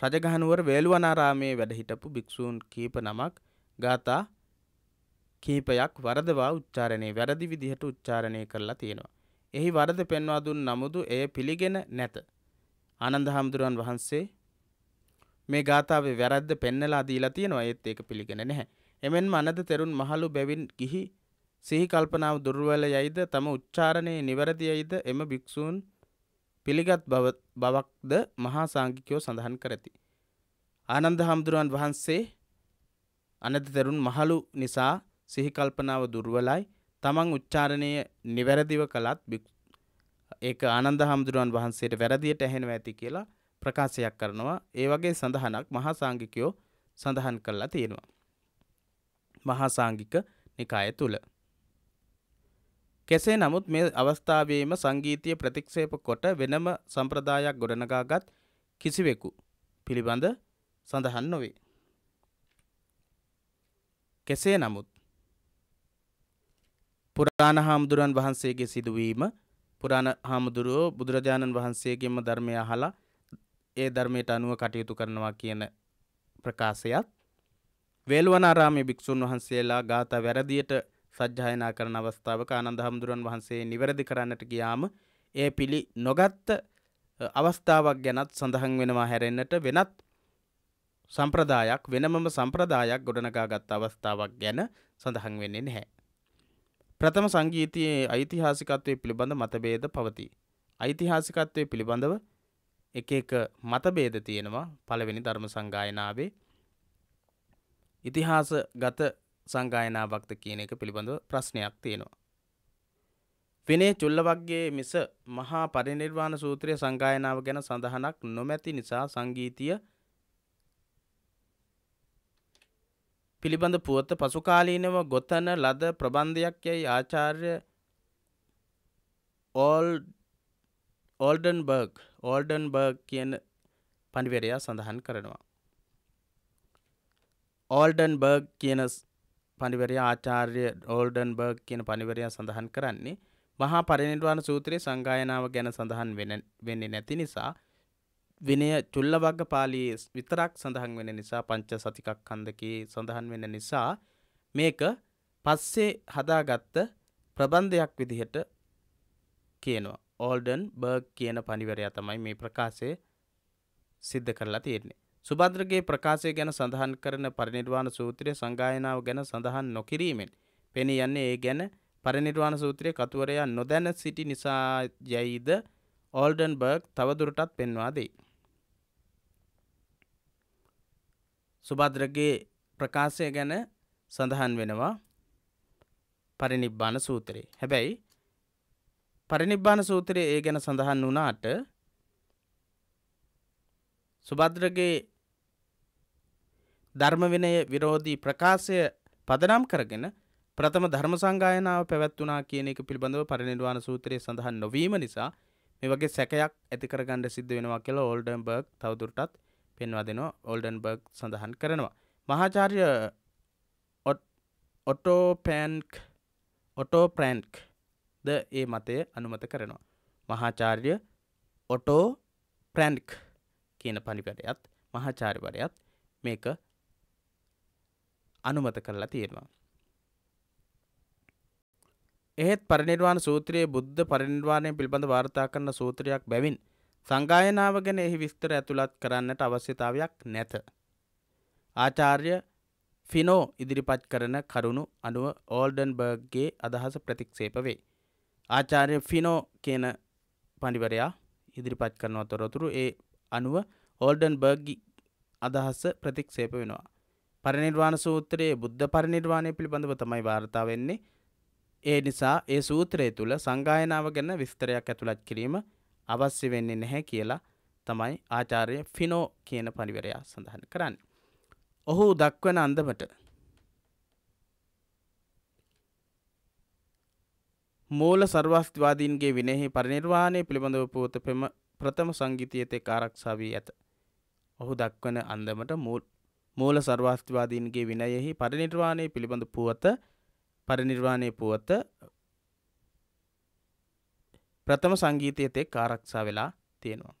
රජගහනුවර වේළුවනාරාමේ වැඩ හිටපු භික්ෂූන් කීප නමක් ගාථා කීපයක් වරදවා උච්චාරණය වැරදි විදිහට උච්චාරණය කරලා තියෙනවා. එහි වරද පෙන්වා දුන් නමුදු එය පිළිගෙන නැත. ආනන්ද හාමුදුරුවන් වහන්සේ මේ ගාථාවේ වැරද්ද පෙන්නලා දීලා තියෙනවා ඒත් ඒක පිළිගෙන නැහැ. එමෙන්ම අනද තෙරුන් මහලු බැවින් ගිහි සිහි කල්පනාව දුර්වල යයිද තම උච්චාරණයේ නිවැරදි යයිද එම භික්‍ෂූන් පිළිගත් බවක්ද මහා සංඝිකයෝ සඳහන් කරති. ආනන්ද හාමුදුරුවන් වහන්සේ අනද තෙරුන් මහලු නිසා සිහිකල්පනාව දුර්වලයි තමන් උච්චාරණය නිවැරදිව කළත් ඒක ආනන්ද හාමුදුරුවන් වහන්සේට වැරදියට ඇහෙනවා ඇති කියලා ප්‍රකාශයක් කරනවා ඒ වගේ සඳහනක් මහා සංඝිකයෝ සඳහන් කරලා තියෙනවා. මහා සංඝික නිකාය තුල කෙසේ නමුත් මේ අවස්ථාවේම සංගීතය ප්‍රතික්ෂේප කොට වෙනම සම්ප්‍රදායක් ගොඩනගාගත් කිසිවෙකු පිළිබඳ සඳහන් නොවේ. කෙසේ නමුත් පුරාණ හාමුදුරන් වහන්සේගේ සිදුවීම පුරාණ හාමුදුරුවෝ බුදුරජාණන් වහන්සේගෙන්ම ධර්මය අහලා ඒ ධර්මයට අනුව කටයුතු කරනවා කියන ප්‍රකාශයත් වේළුවනාරාමේ භික්ෂුන් වහන්සේලා ගාථා වැරදියට සජ්ජායනා කරන අවස්ථාවක ආනන්ද හාමුදුරන් වහන්සේ නිවැරදි කරන්නට ගියාම ඒ පිළි නොගත්ත අවස්ථාවක් ගැනත් සඳහන් වෙනවා හැරෙන්නට වෙනත් සම්ප්‍රදායක් වෙනමම සම්ප්‍රදායක් ගොඩනගාගත් අවස්ථාවක් ගැන සඳහන් වෙන්නේ නැහැ. ප්‍රථම සංගීතයේ ඓතිහාසිකත්වය පිළිබඳ මතභේද පවතී. ඓතිහාසිකත්වය පිළිබඳව එක එක මතභේද තියෙනවා පළවෙනි ධර්ම සංගායනාවේ ඉතිහාස ගත සංගායනාවක්ද කියන එක පිළිබඳව ප්‍රශ්නයක් තියෙනවා. විනේ චුල්ලවක්ගේ මිස මහා පරිනිර්වාණ සූත්‍රය සංගායනාව ගැන සඳහනක් නොමැති නිසා සංගීතිය පිළිබඳ පුවත පසුකාලීනව ගොතන ලද ප්‍රබන්ධයක් යැයි ආචාර්ය ඕල්ඩන් බර්ග් ඕල්ඩන් බර්ග් කියන පනිවරයා සඳහන් කරනවා. ඕල්ඩන් බර්ග් කියන පනිවරය ආචාර්ය ඕල්ඩන් බර්ග් කියන පනිවරයා සඳහන් කරන්නේ මහා පරිනිර්වාණ සූත්‍රයේ සංගායනාව ගැන සඳහන් වෙන්නේ නැති නිසා විනය චුල්ල වග්ග පාලියේ විතරක් සඳහන් වෙන නිසා පංච සතිකක් කන්දකේ සඳහන් වෙන නිසා මේක පස්සේ හදාගත්ත ප්‍රබන්ධයක් විදිහට කියනවා. ඕල්ඩන් බර්ග් කියන පනිවරයා තමයි මේ ප්‍රකාශය සිද්ධ කරලා තියෙන්නේ. සුභද්‍රගේ ප්‍රකාශය ගැන සඳහන් කරන පරිනිර්වාණ සූත්‍රය සංගායනාව ගැන සඳහන් නොකිරීමෙන් පෙනී යන්නේ ඒ ගැන පරිනිර්වාණ සූත්‍රය කතුවරයා නොදැන සිටි නිසා යයිද ඕල්ඩන්බර්ග් තවදුරටත් පෙන්වා දෙයි. සුභද්‍රගේ ප්‍රකාශය ගැන සඳහන් වෙනවා පරිනිබ්බාන සූත්‍රයේ. හැබැයි පරිනිබ්බාන සූත්‍රයේ ඒ ගැන සඳහන් වුණාට සුබද්‍රගේ ධර්ම විනය විරෝධී ප්‍රකාශය පදනම් කරගෙන ප්‍රථම ධර්ම සංගායනාව පැවැත්වනා කියන එක පිළිබඳව පරිනිර්වාණ සූත්‍රයේ සඳහන් නොවීම නිසා මේ වගේ සැකයක් ඇති කරගන්න සිද්ධ වෙනවා කියලා ඕල්ඩන්බර්ග් තවදුරටත් පෙන්වා දෙනවා ඕල්ඩන්බර්ග් සඳහන් කරනවා මහාචාර්ය ඔටෝපෑන්ක් ඔටෝප්‍රෑන්ක් ද ඒ මතය අනුමත කරනවා මහාචාර්ය ඔටෝ ප්‍රැන්ක් කියන පනිපටයත් මහාචාර්වරයත් මේක අනුමත කරලා තියෙනවා. එහෙත් පරිනිර්වාණ සූත්‍රයේ බුද්ධ පරිනිර්වාණය පිළිබඳ වාර්තා කරන සූත්‍රයක් බැවින් සංගායනාව ගැන එහි විස්තර ඇතුළත් කරන්නට අවශ්‍යතාවයක් නැත. ආචාර්ය ෆිනෝ ඉදිරිපත් කරන කරුණු අනුව ඕල්ඩන්බර්ග්ගේ අදහස ප්‍රතික්ෂේප වේ. ආචාර්ය ෆිනෝ කියන පණිවරයා ඉදිරිපත් කරනවා තොරතුරු ඒ අනුව ඕල්ඩන්බර්ග් අදහස ප්‍රතික්ෂේප වෙනවා. පරිනිර්වාණ සූත්‍රයේ බුද්ධ පරිනිර්වාණය පිළිබඳව තමයි වාර්තා වෙන්නේ. ඒ නිසා ඒ සූත්‍රය තුළ සංගායනාව ගැන විස්තරයක් ඇතුළත් කිරීම අවශ්‍ය වෙන්නේ නැහැ කියලා තමයි ආචාර්ය ෆිනෝ කියන පරිවරයා සඳහන් කරන්න. ඔහු දක්වන අන්දමට මූල සර්වස්තිවාදීන්ගේ විනෙහි පරිනිර්වාණය පිළිබඳව පුවත පෙම ප්‍රථම සංගීතයතේ ආරක්ෂා වී ඇත. ඔහු දක්වන අන්දමට මූල සර්වාස්තිවාදීන්ගේ විනයෙහි පරිනිර්වාණය පිළිබඳ පුවත පරිනිර්වාණය පුවත ප්‍රථම සංගීතයතෙක් ආරක්ෂා වෙලා තියෙනවා.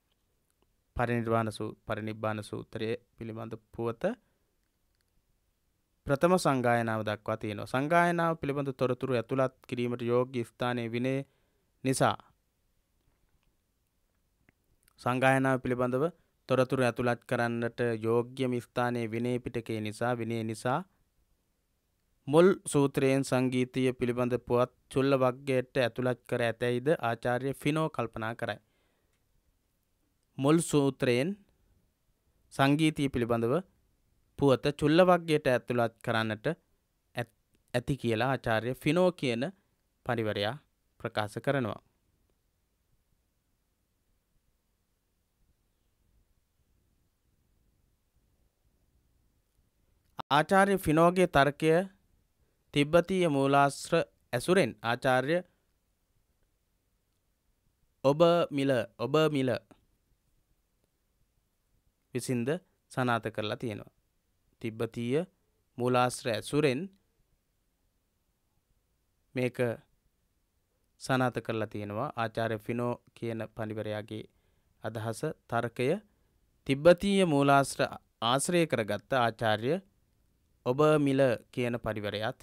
පරිනිර්වාණ පරිනිබ්බාන සූත්‍රය පිළිබඳ පුවත ප්‍රථම සංගායනාව දක්වා තියෙනවා. සංගායනාව පිළිබඳ තොරතුරු ඇතුළත් කිරීමට යෝග්‍ය ස්ථානය විනය නිසා සංගායනාව පිළිබඳව තොරතුරු ඇතුළත් කරන්නට යෝග්‍යම ස්ථානයේ විනය පිටකේ නිසා විනය නිසා මුල් සූත්‍රයෙන් සංගීතීය පිළිබඳ පුවත් චුල්ල වග්ගයට ඇතුළත් කර ඇතැයිද ආචාර්ය ෆිනෝ කල්පනා කරයි. මුල් සූත්‍රයෙන් සංගීතී පිළිබඳව පුවත චුල්ල වග්ගයට ඇතුළත් කරන්නට ඇති කියලා ආචාර්ය ෆිනෝ කියන පරිවරයා ප්‍රකාශ කරනවා. ආචාර්ය ෆිනෝගේ තර්කය තිබ්බතීය මූලාශ්‍ර ඇසුරෙන් ආචාර්ය ඔබ මිල ඔබ මිල විසින්ද සනාත කරලා තියෙනවා. තිබ්බතීය මූලාශ්‍ර ඇසුරෙන් මේක සනාත කරලා තියෙනවා ආචාර්ය ෆිනෝ කියන පනිවරයාගේ අදහස තර්කය තිබ්බතීය මූලාශ්‍ර ආශ්‍රය කරගත්ත ආචාර්ය ඔබ මිල කියන පරිවරයත්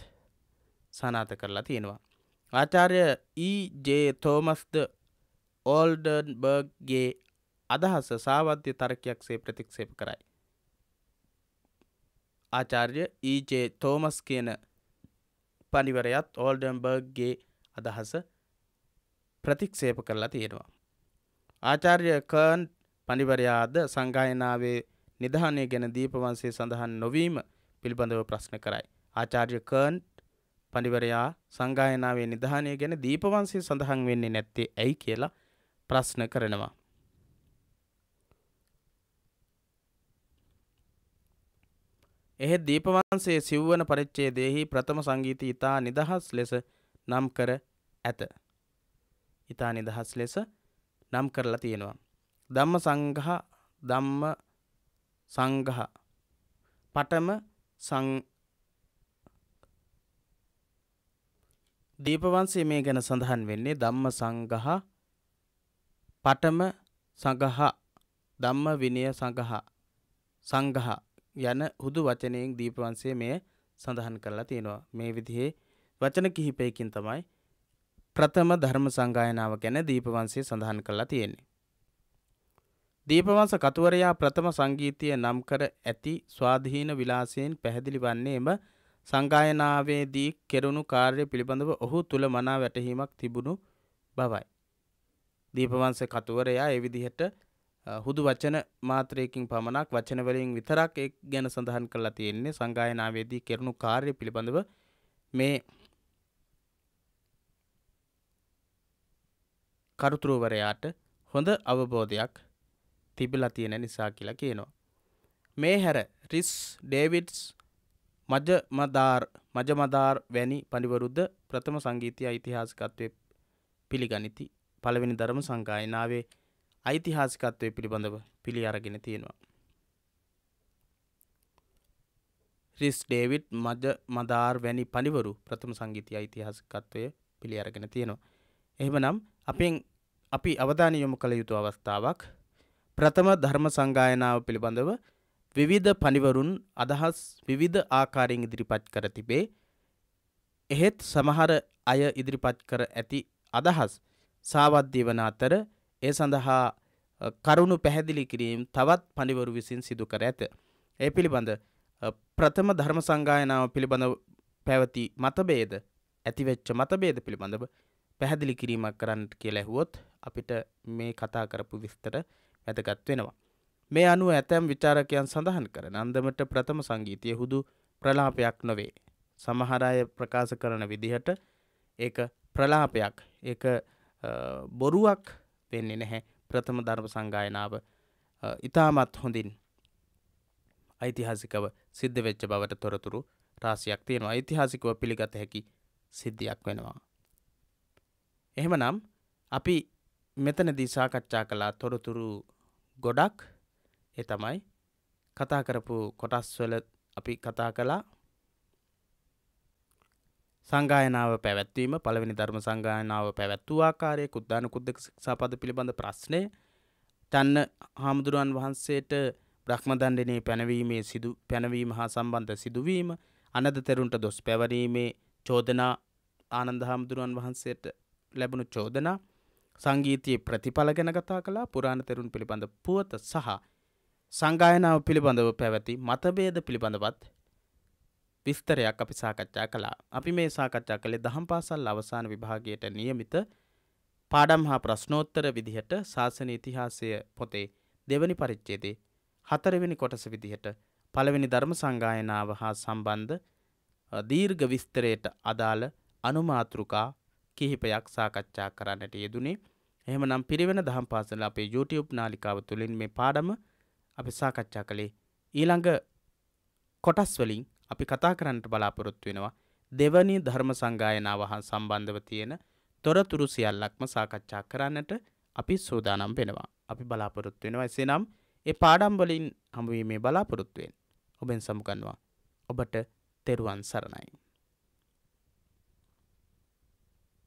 සනාත කරලා තියෙනවා. ආචාර්ය ඊජේ තෝමස්ද ඕල්ඩන්බර්ග්ගේ අදහස සාවද්‍ය තර්කයක් සේ ප්‍රතික්ෂේප කරයි. ආචාර්ය ඊජේ තෝමස් කියන පනිවරයත් ඕල්ඩන්බර්ග්ගේ අදහස ප්‍රතික්ෂේප කරලා තියෙනවා. ආචාර්ය කර්න් පනිවරයාද සංගායනාවේ නිධානය ගැන දීපවන්සේ සඳහන් නොවීම පිළිබඳව ප්‍රශ්න කරයි. ආචාර්ය කර්න් පඩිවරයා සංගායනාවේ නිධානය ගැන දීපවන්සේ සඳහන් වෙන්නේ නැත්තේ ඇයි කියලා ප්‍රශ්න කරනවා. එහෙත් දීපවන්සේ සිව්වන පරිච්චේදයෙහි ප්‍රථම සංගීත ඉතා නිදහස් ලෙස නම් කර ඇත. ඉතා නිදහස් ලෙස නම් කරලා තියෙනවා. ධම්ම සංගහ ධම්ම සංගහ පටම සං දීපවන්සේ මේ ගැන සඳහන් වෙන්නේ ධම්ම සංගහ පටම සඟහ ධම්ම විනය සඟහ සංගහ යන හුදු වචනයෙන් දීපවන්සේ මෙය සඳහන් කරලා තියෙනවා. මේ විදිහේ වචන කිහිපයකින් තමයි ප්‍රථම ධර්ම සංගායනාව ගැන දීපවන්සේ සඳහන් කරලා තියෙන්නේ. දීපවංශ කතුවරයා ප්‍රථම සංගීතය නම් කර ඇති ස්වාධීන විලාසයෙන් පැහැදිලි වන්නේ එම සංගායනාවේදී කෙරුණු කාර්ය පිළිබඳව ඔහු තුළ මනා වැටහීමක් තිබුණු බවයි. දීපවංශ කතුවරයා ඒ විදිහට හුදු වචන මාත්‍රයකින් පමණක් වචනවලින් විතරක් එක් ගැන සඳහන් කරලා තියෙන්නේ සංගායනාවේදී කෙරුණු කාර්ය පිළිබඳව මේ කරුතුරුවරයාට හොඳ අවබෝධයක් තිබිලා තියෙන නිසා කියලා කියනවා. මේ හැර රිස් ඩේවිඩ්ස් මජමදාර් මජමදාර් වැනි පනිවරුද්ධ ප්‍රථම සංගීතය ඓතිහාසිකත්වය පිළිගනිති පළවෙනි ධර්ම සංගායනාවේ ඓතිහාසිකත්වය පිළිබඳව පිළි අරගෙන තියෙනවා. රිස් ඩේවිඩ් මජ මදාර් වැනි පනිවරු ප්‍රථම සංගීතය ඓතිහාසිකත්වය පිළි අරගෙන තියෙනවා. එහෙමනම් අපෙන් අපි අවධානය යොමු කළ යුතු අවස්ථාවක් ප්‍රථම ධර්ම සංගායනාව පිළිබඳව විවිධ පනිවරුන් අදහස් විවිධ ආකාරයෙන් ඉදිරිපත් කර තිබේ. එහෙත් සමහර අය ඉදිරිපත් කර ඇති අදහස් සාවද්‍ය වන අතර ඒ සඳහා කරුණු පැහැදිලි කිරීම තවත් පනිවරු විසින් සිදු කර ඇත. ඒ පිළිබඳ ප්‍රථම ධර්ම සංගායනාව පිළිබඳ පැවති මතබේද ඇතිවෙච්ච මතබේද පිළිබඳව පැහැදිලි කිරීමක් කරන්නට කියලා ඇහුවොත් අපිට මේ කතා කරපු විස්තර වැදගත් වෙනවා. මේ අනුව ඇතැම් විචාරකයන් සඳහන් කරන අන්දමට ප්‍රථම සංගීතය හුදු ප්‍රලාපයක් නොවේ. සමහරය ප්‍රකාශ කරන විදිහට ඒක ප්‍රලාපයක් ඒක බොරුවක් වෙන්නේ නැහැ ප්‍රථම ධර්ම සංගායනාව ඉතාමත් හොඳින් ඓතිහාසිකව සිද්ධ වෙච්ච බවට තොරතුරු රාසියක් තියෙනවා ඓතිහාසිකව පිළිගත හැකි සිද්ධියක් වෙනවා. එහෙමනම් අපි මෙතනදී සාකච්ඡා කළා තොරතුරු ගොඩක් ඒ තමයි කතා කරපු කොටස්වල අපි කතා කළා. සංගායනාව පැවැත්වීම පළවෙනි ධර්ම සංගායනාව පැවැත්වූ ආකාරය කුද්දාන කුද්දක ශික්ෂාපද පිළිබඳ ප්‍රශ්නය තන්න හාමුදුරුවන් වහන්සේට බ්‍රහ්මදණ්ඩනයේ පැනවීමේ සිදු පැනවීම හා සම්බන්ධ සිදුවීම අනද තෙරුන්ට දොස් පැවරීමේ චෝදනා ආනන්ද හාමුදුරුවන් වහන්සේට ලැබුණු චෝදනා සංගීතයේ ප්‍රතිඵල ගැන කතා කළා පුරාණ තෙරුන් පිළිබඳ පුවත සහ සංගායනාව පිළිබඳව පැවැති මතභේද පිළිබඳවත් විස්තරයක් අපි සාකච්ඡා කළා. අපි මේ සාකච්ඡා කළේ දහම් පාසල් අවසාන විභාගයට නියමිත පාඩම් හා ප්‍රශ්නෝත්තර විදිහට ශාසන ඉතිහාසය පොතේ දෙවනි පරිච්ඡේදයේ හතරවෙනි කොටස විදිහට පළවෙනි ධර්ම සංගායනාව හා සම්බන්ධ දීර්ඝ විස්තරයට අදාළ අනුමාතෘකා කිහිපයක් සාකච්ඡා කරන්නට යෙදුනේ. එහෙමනම් පිරිවෙන දහම් පාසල අපේ YouTube නාලිකාව තුළින් මේ පාඩම අපි සාකච්ඡා කළේ ඊළඟ කොටස් වලින් අපි කතා කරන්නට බලාපොරොත්තු වෙනවා දෙවනි ධර්ම සංගායනාව හා සම්බන්ධව තියෙන තොරතුරු සියල්ලක්ම සාකච්ඡා කරන්නට අපි සූදානම් වෙනවා. අපි බලාපොරොත්තු වෙනවා එසේනම් ඒ පාඩම් වලින් හමුවීමේ බලාපොරොත්තුවෙන් ඔබෙන් සමුගන්නවා. ඔබට තෙරුවන් සරණයි.